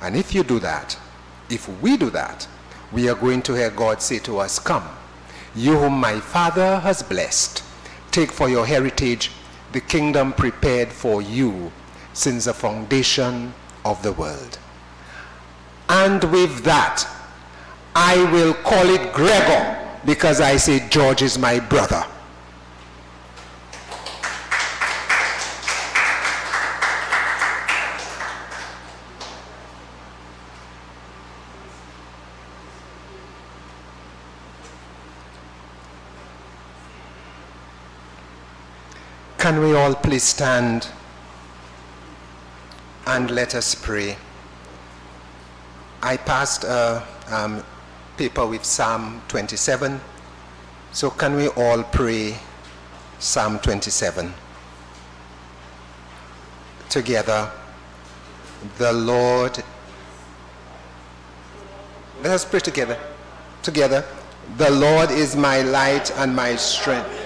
And if you do that, if we do that, we are going to hear God say to us, Come, you whom my Father has blessed, take for your heritage the kingdom prepared for you since the foundation of the world. And with that, I will call it Gregor because I say George is my brother. Can we all please stand and let us pray? I passed a um, paper with Psalm 27, so can we all pray Psalm 27? Together, the Lord, let us pray together. Together, the Lord is my light and my strength.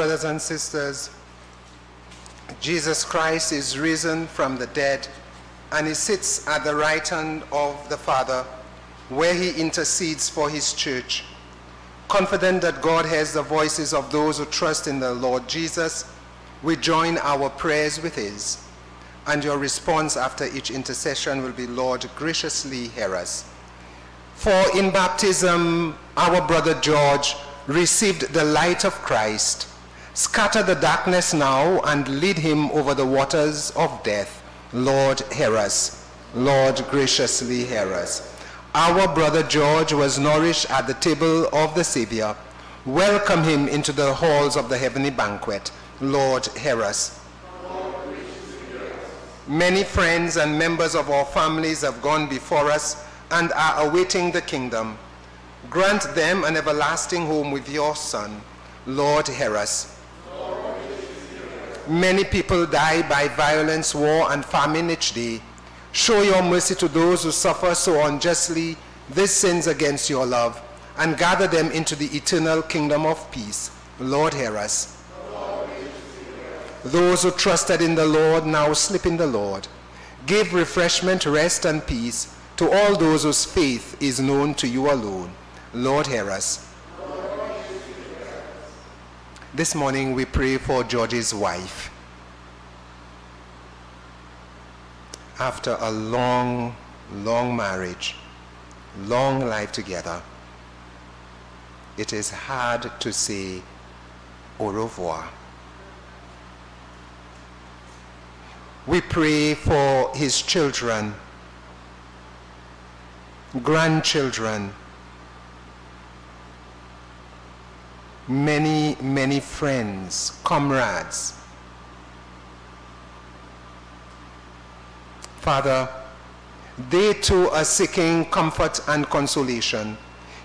Brothers and sisters, Jesus Christ is risen from the dead and he sits at the right hand of the Father where he intercedes for his church. Confident that God hears the voices of those who trust in the Lord Jesus, we join our prayers with his. And your response after each intercession will be, Lord, graciously hear us. For in baptism, our brother George received the light of Christ. Scatter the darkness now and lead him over the waters of death. Lord, hear us. Lord, graciously hear us. Our brother George was nourished at the table of the Savior. Welcome him into the halls of the heavenly banquet. Lord, hear us. Many friends and members of our families have gone before us and are awaiting the kingdom. Grant them an everlasting home with your Son. Lord, hear us. Many people die by violence, war, and famine each day. Show your mercy to those who suffer so unjustly these sins against your love, and gather them into the eternal kingdom of peace. Lord, hear us. Those who trusted in the Lord now sleep in the Lord. Give refreshment, rest, and peace to all those whose faith is known to you alone. Lord, hear us. This morning we pray for George's wife. After a long, long marriage, long life together, it is hard to say au revoir. We pray for his children, grandchildren, many, many friends, comrades. Father, they too are seeking comfort and consolation.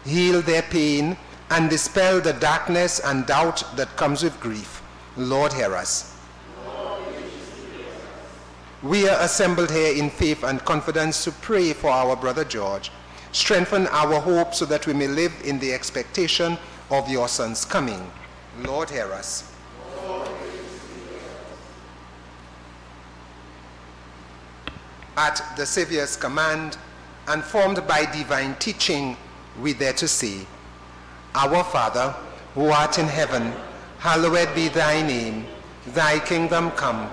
Heal their pain and dispel the darkness and doubt that comes with grief. Lord, hear us. We are assembled here in faith and confidence to pray for our brother George. Strengthen our hope so that we may live in the expectation of your son's coming. Lord, hear us. At the Savior's command and formed by divine teaching, we dare to say, Our Father, who art in heaven, hallowed be thy name. Thy kingdom come.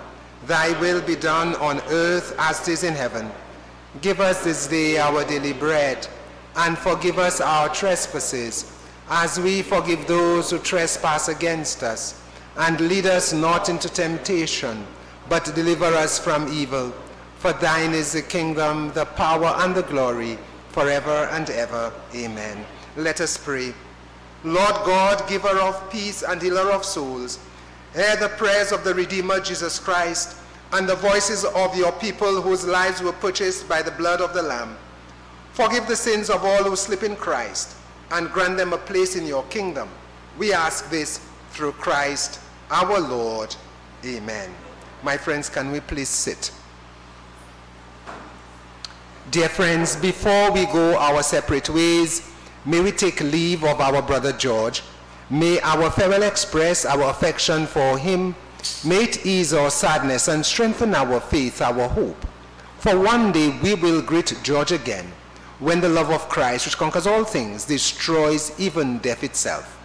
Thy will be done on earth as it is in heaven. Give us this day our daily bread, and forgive us our trespasses, as we forgive those who trespass against us. And lead us not into temptation, but deliver us from evil. For thine is the kingdom, the power, and the glory, forever and ever. Amen. Let us pray. Lord God, giver of peace and healer of souls, hear the prayers of the Redeemer Jesus Christ and the voices of your people whose lives were purchased by the blood of the Lamb. Forgive the sins of all who sleep in Christ and grant them a place in your kingdom. We ask this through Christ our Lord. Amen. My friends, can we please sit? Dear friends, before we go our separate ways, may we take leave of our brother George. May our farewell express our affection for him. May it ease our sadness and strengthen our faith, our hope. For one day we will greet George again, when the love of Christ, which conquers all things, destroys even death itself.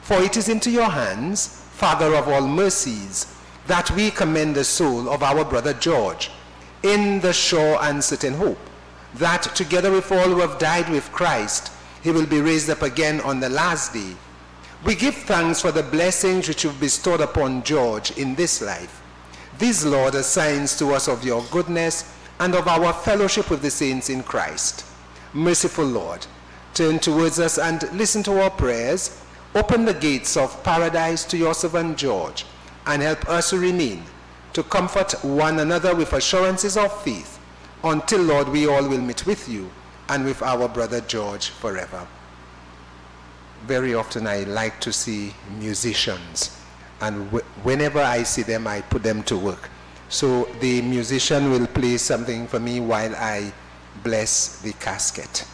For it is into your hands, Father of all mercies, that we commend the soul of our brother George, in the sure and certain hope that together with all who have died with Christ, he will be raised up again on the last day. We give thanks for the blessings which you've bestowed upon George in this life. These, Lord, are signs to us of your goodness and of our fellowship with the saints in Christ. Merciful Lord, turn towards us and listen to our prayers. Open the gates of paradise to your servant George and help us to remain, to comfort one another with assurances of faith until, Lord, we all will meet with you and with our brother George forever. Very often I like to see musicians, and wh- whenever I see them, I put them to work. So the musician will play something for me while I bless the casket.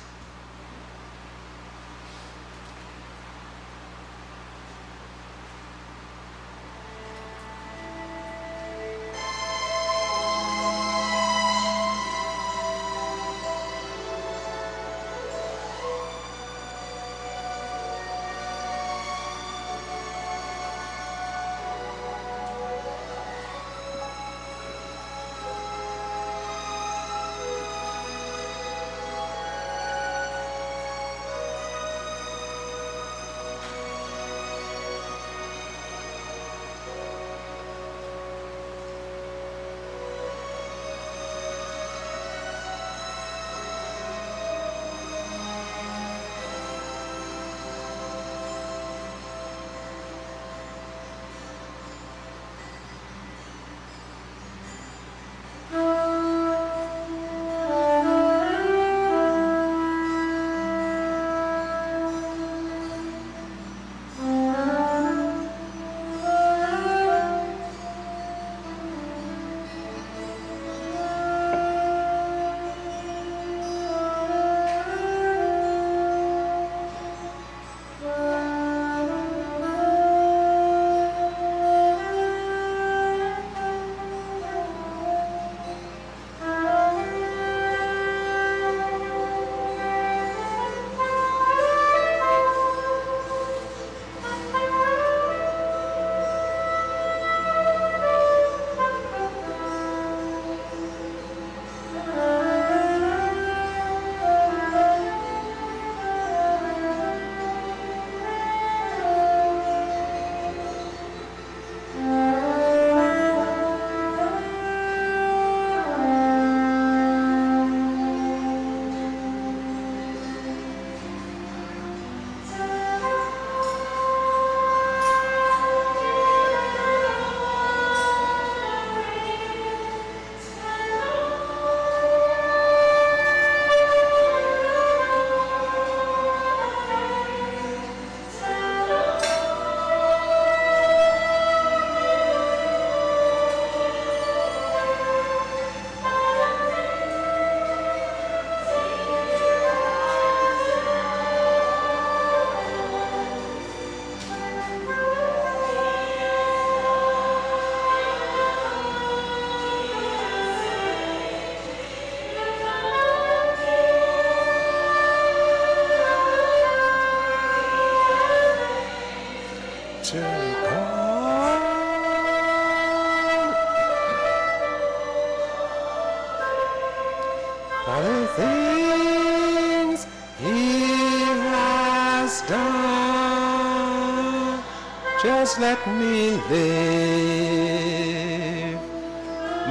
Let me live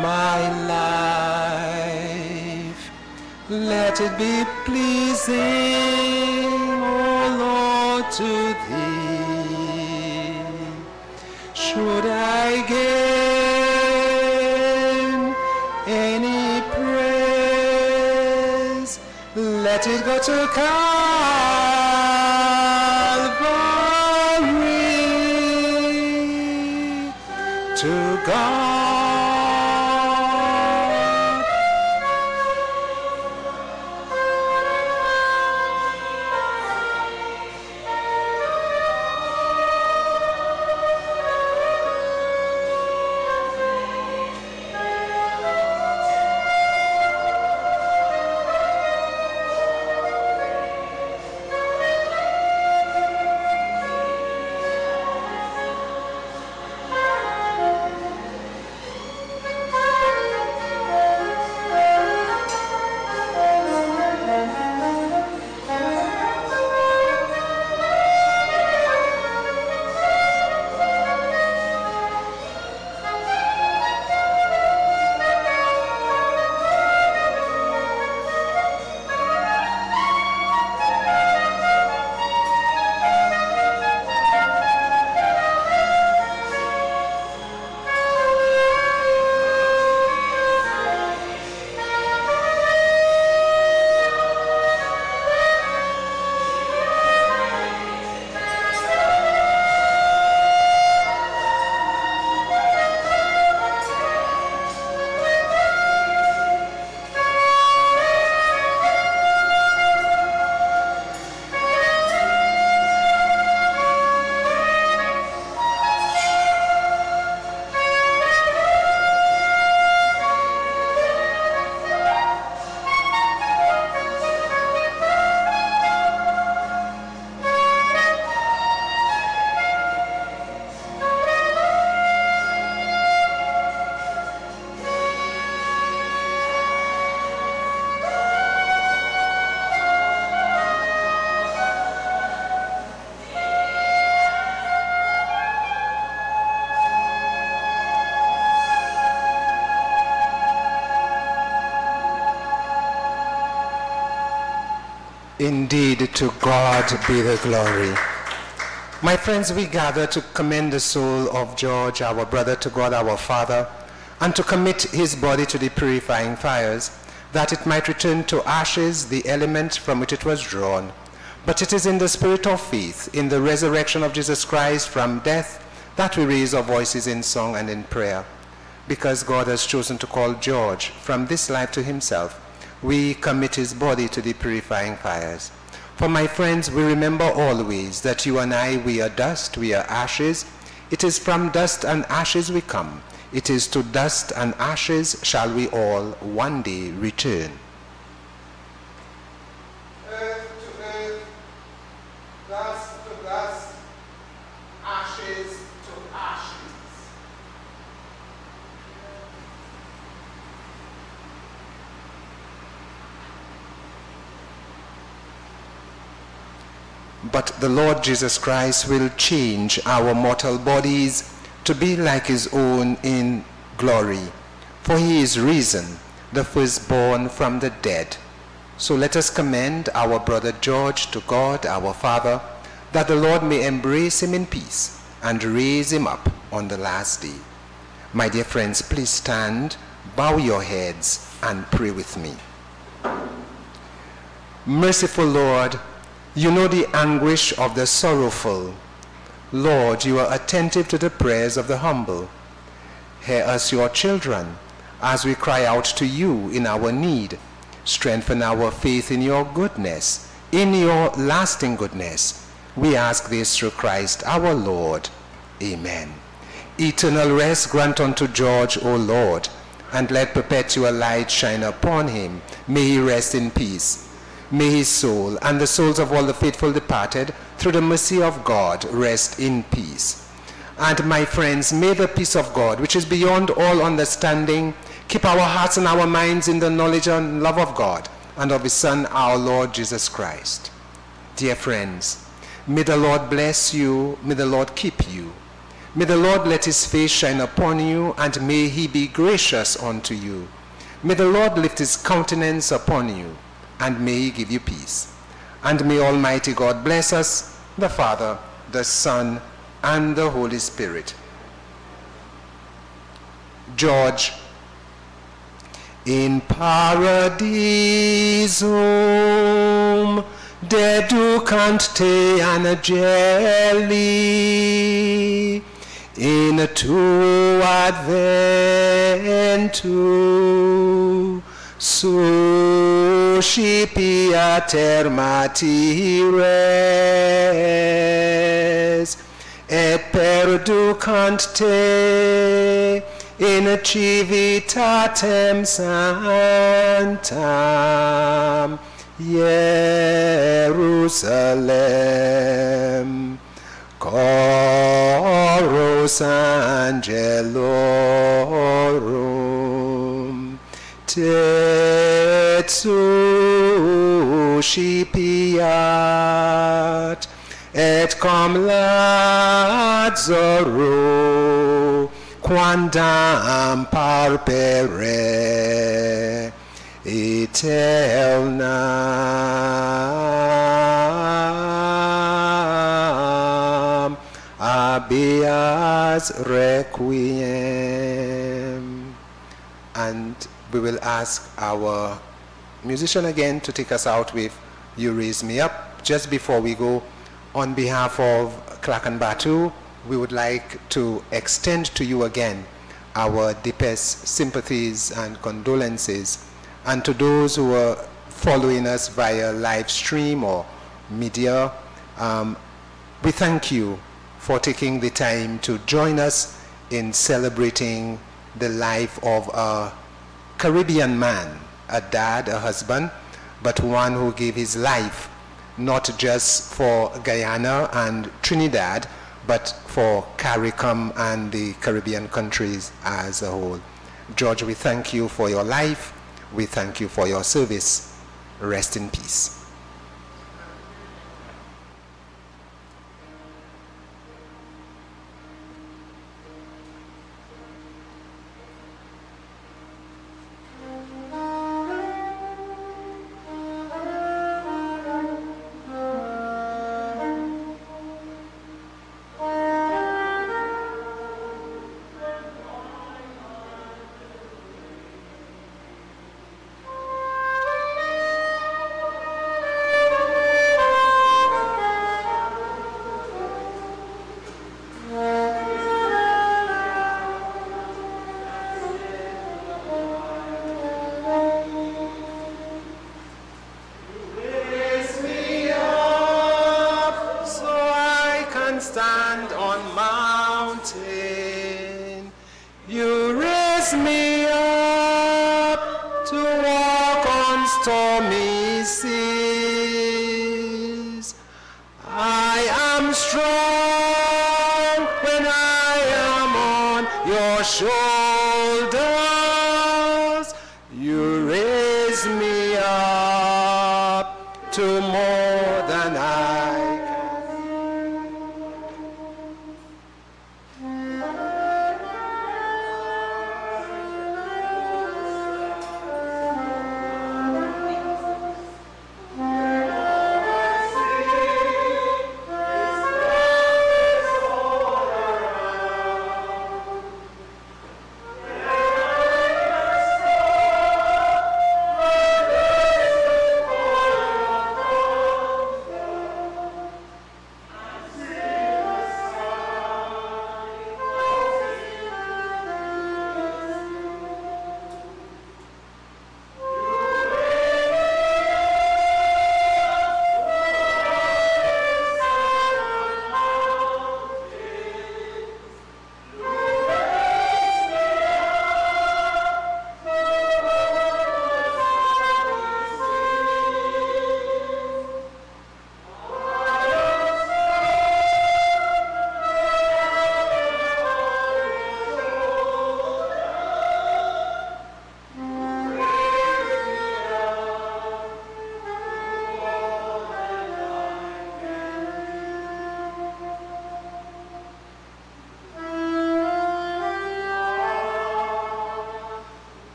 my life. Let it be pleasing, Indeed, to God be the glory. My friends, we gather to commend the soul of George, our brother, to God our Father, and to commit his body to the purifying fires, that it might return to ashes the element from which it was drawn. But it is in the spirit of faith, in the resurrection of Jesus Christ from death, that we raise our voices in song and in prayer. Because God has chosen to call George from this life to himself, we commit his body to the purifying fires. For my friends, we remember always that you and I, we are dust, we are ashes. It is from dust and ashes we come. It is to dust and ashes shall we all one day return. Earth to earth, dust to dust, ashes to ashes. But the Lord Jesus Christ will change our mortal bodies to be like his own in glory. For he is risen, the firstborn from the dead. So let us commend our brother George to God our Father, that the Lord may embrace him in peace and raise him up on the last day. My dear friends, please stand, bow your heads, and pray with me. Merciful Lord, you know the anguish of the sorrowful. Lord, you are attentive to the prayers of the humble. Hear us, your children, as we cry out to you in our need. Strengthen our faith in your goodness, in your lasting goodness. We ask this through Christ our Lord. Amen. Eternal rest grant unto George, O Lord, and let perpetual light shine upon him. May he rest in peace. May his soul and the souls of all the faithful departed, through the mercy of God, rest in peace. And my friends, may the peace of God, which is beyond all understanding, Keep our hearts and our minds in the knowledge and love of God and of his Son, our Lord Jesus Christ. Dear friends, may the Lord bless you, may the Lord keep you. May the Lord let his face shine upon you, and may he be gracious unto you. May the Lord lift his countenance upon you, and may he give you peace. And may Almighty God bless us, the Father, the Son, and the Holy Spirit. George, in paradisum deducant angeli in tu adventu suscipiater matires et perducant in civitatem sanctam Jerusalem. Chorus angelorum tet suscipiat et cum Lazaro quondam paupere aeternam habeas requiem. We will ask our musician again to take us out with You Raise Me Up. Just before we go, on behalf of Clark and Battoo, we would like to extend to you again our deepest sympathies and condolences. And to those who are following us via live stream or media, um, we thank you for taking the time to join us in celebrating the life of a Caribbean man, a dad, a husband, but one who gave his life not just for Guyana and Trinidad, but for CARICOM and the Caribbean countries as a whole. George, we thank you for your life. We thank you for your service. Rest in peace.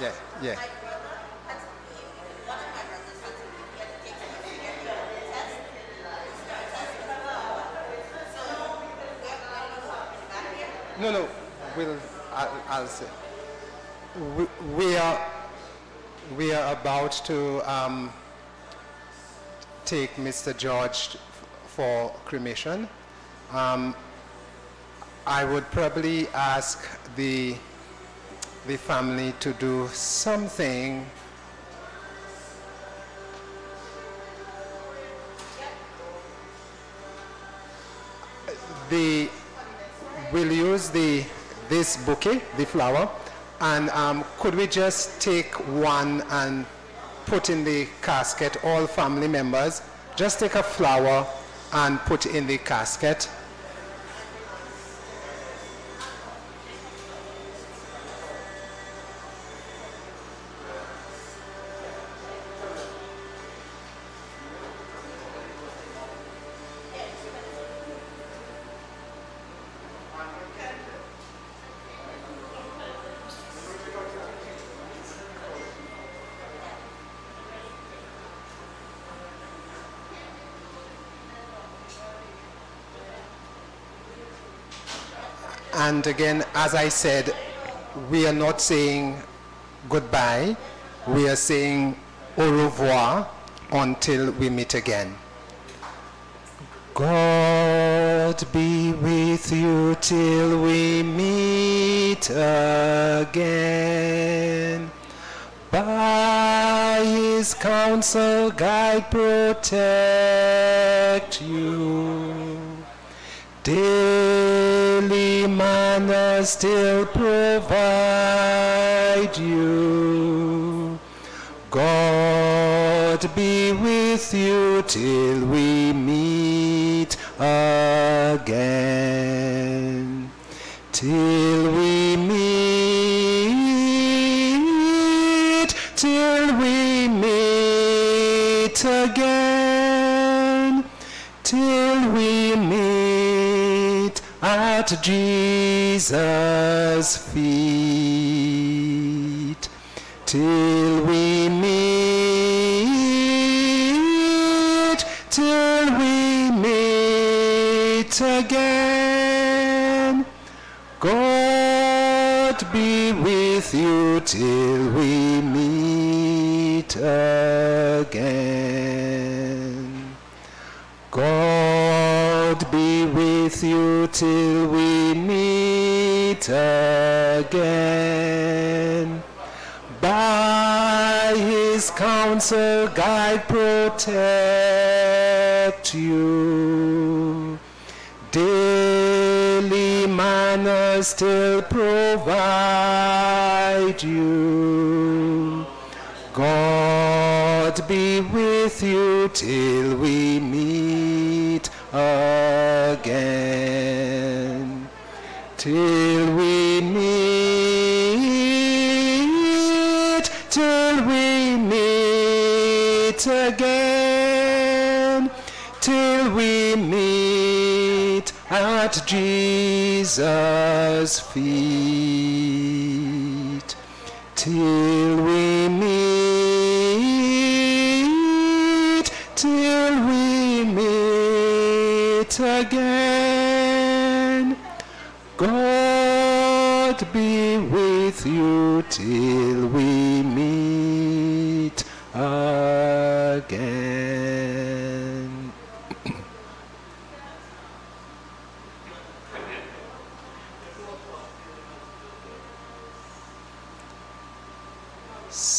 Yeah, yeah. No, no, we'll, I'll, I'll say. We, we are, we are about to um, take Mr. George for cremation. Um, I would probably ask the, the family to do something the we'll use the this bouquet, the flower, and um, could we just take one and put in the casket, all family members, just take a flower and put in the casket. Again, as I said, we are not saying goodbye. We are saying au revoir until we meet again. God be with you till we meet again. By his counsel, guide, protect you. Daily manna still provide you. God be with you till we counsel, guide, protect you. Daily manna still provide you. God be with you till we meet again. Till Jesus' feet, till we meet, till we meet again. God be with you till we meet again.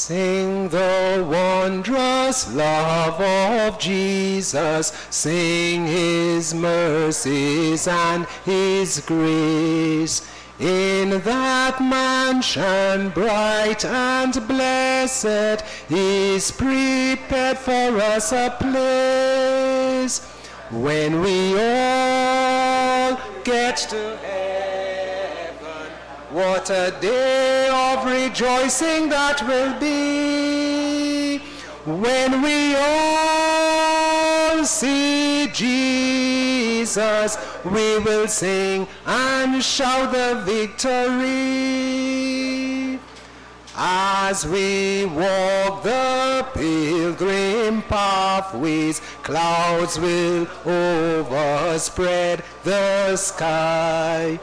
Sing the wondrous love of Jesus, sing his mercies and his grace. In that mansion bright and blessed is prepared for us a place when we all get to heaven. What a day of rejoicing that will be when we all see Jesus. We will sing and shout the victory. As we walk the pilgrim pathways, clouds will overspread the sky.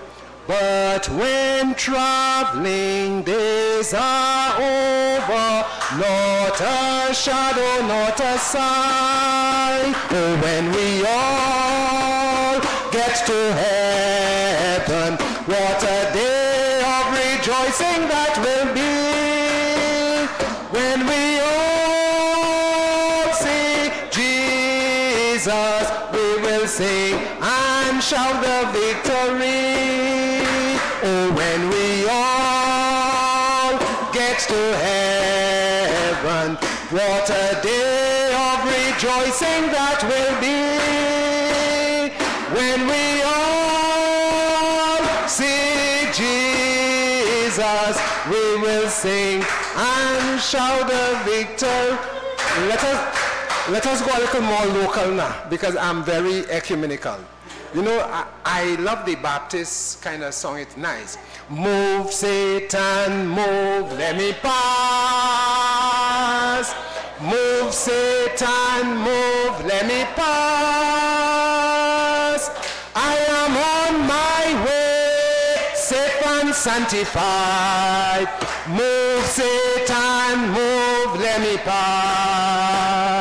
But when traveling days are over, not a shadow, not a sign. Oh, when we all get to heaven, what a day of rejoicing that will be. When we all see Jesus, we will sing and shout the victory. Shout the victory. Let us, let us go a little more local now because I'm very ecumenical. You know, I, I love the Baptist kind of song, it's nice. Move, Satan, move, let me pass. Move, Satan, move, let me pass. I am on my way, safe and sanctified. Move, Satan, me pass.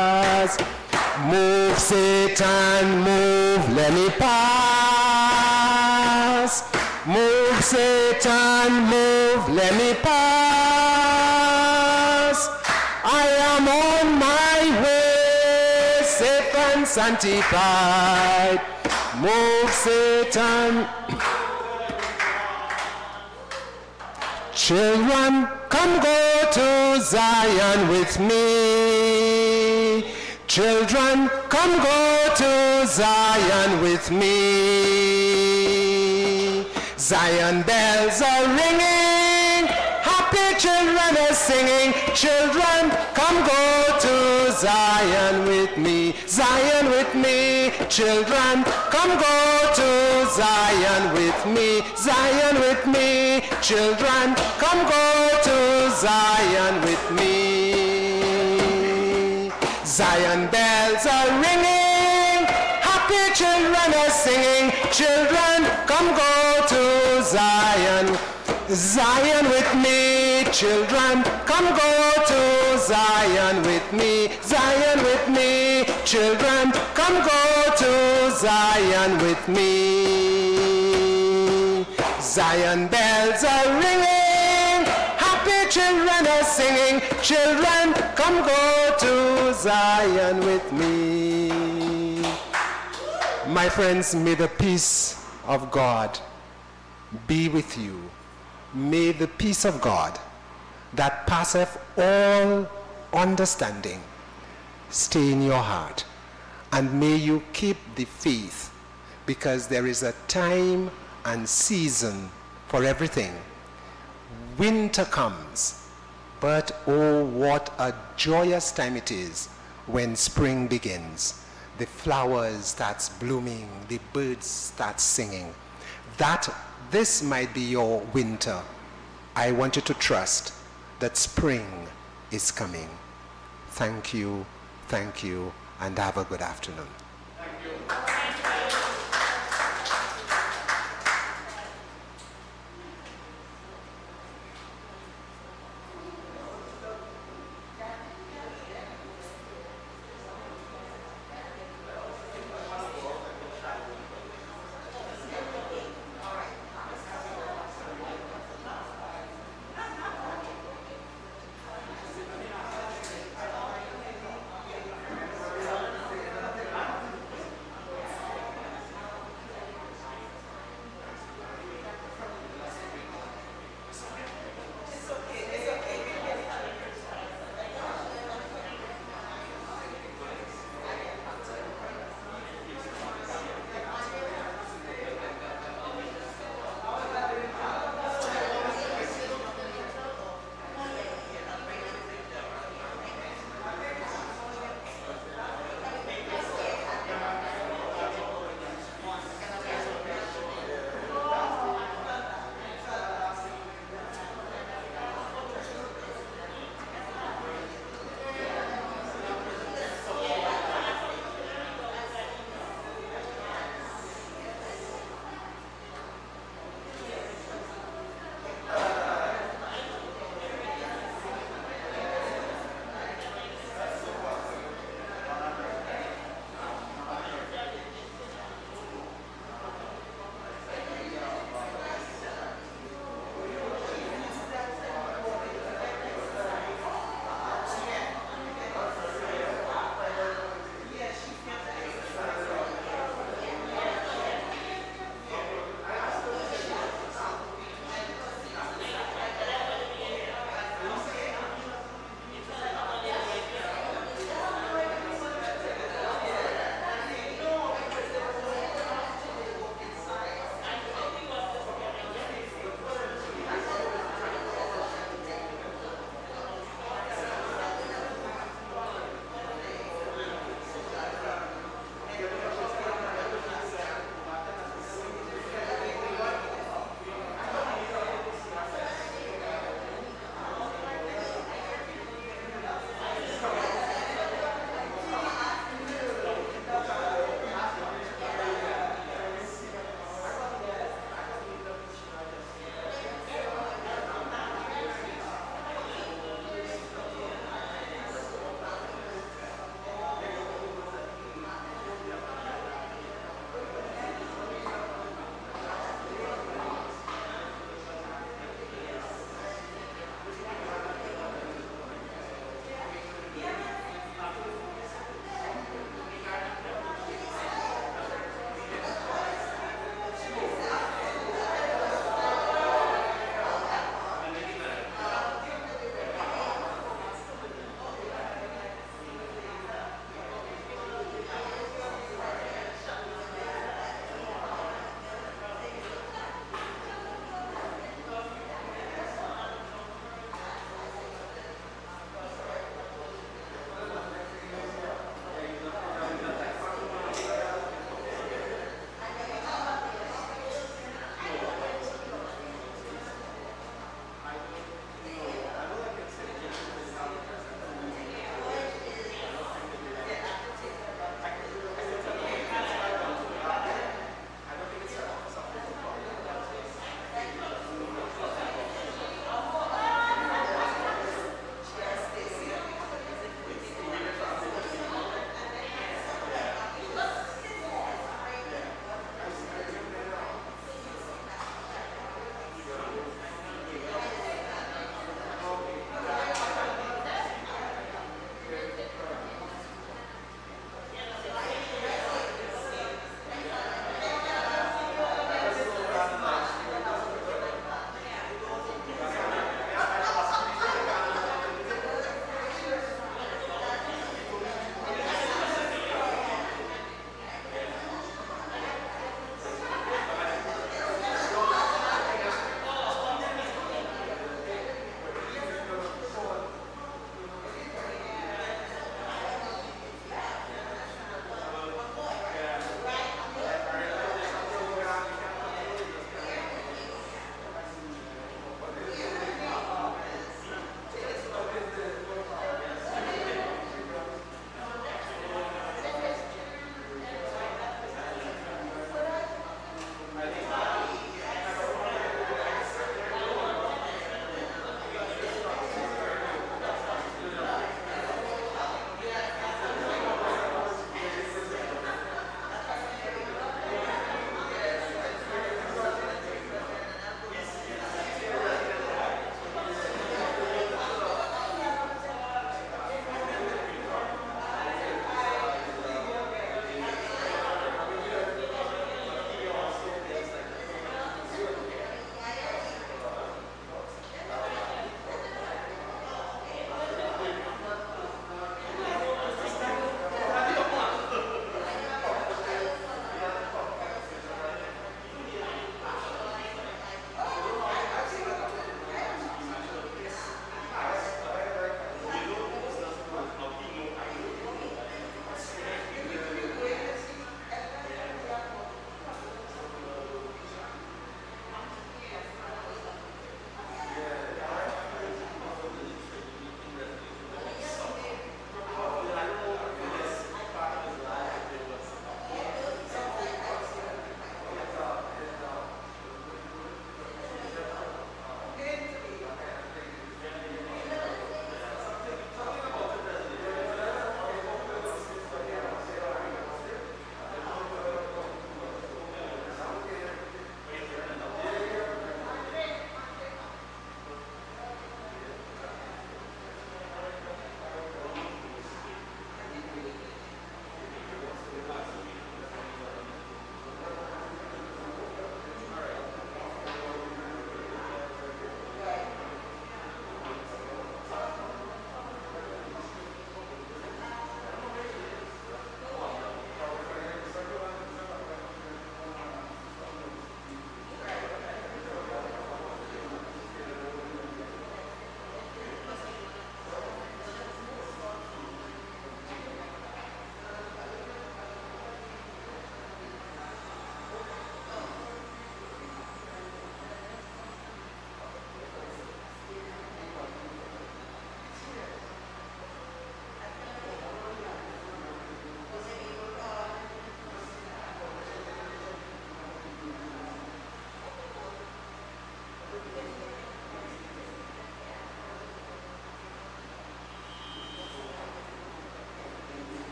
Move, Satan, move, let me pass. Move, Satan, move, let me pass. I am on my way, safe and sanctified. Move, Satan. Children, come go to Zion with me. Children, come go to Zion with me. Zion bells are ringing, happy children are singing. Children, come go to Zion with me. Zion with me. Children, come go to Zion with me. Zion with me. Children, come go to Zion with me. Zion bells are ringing, happy children are singing. Children, come go to Zion. Zion with me, children, come go to Zion with me. Zion with me, children, come go to Zion with me. Zion bells are ringing, happy children are singing. Children, come go to Zion with me. My friends, may the peace of God be with you. May the peace of God that passeth all understanding stay in your heart. And may you keep the faith because there is a time and season for everything. Winter comes, but oh, what a joyous time it is when spring begins. The flowers starts blooming, the birds start singing. That this might be your winter. I want you to trust that spring is coming. Thank you, thank you, and have a good afternoon.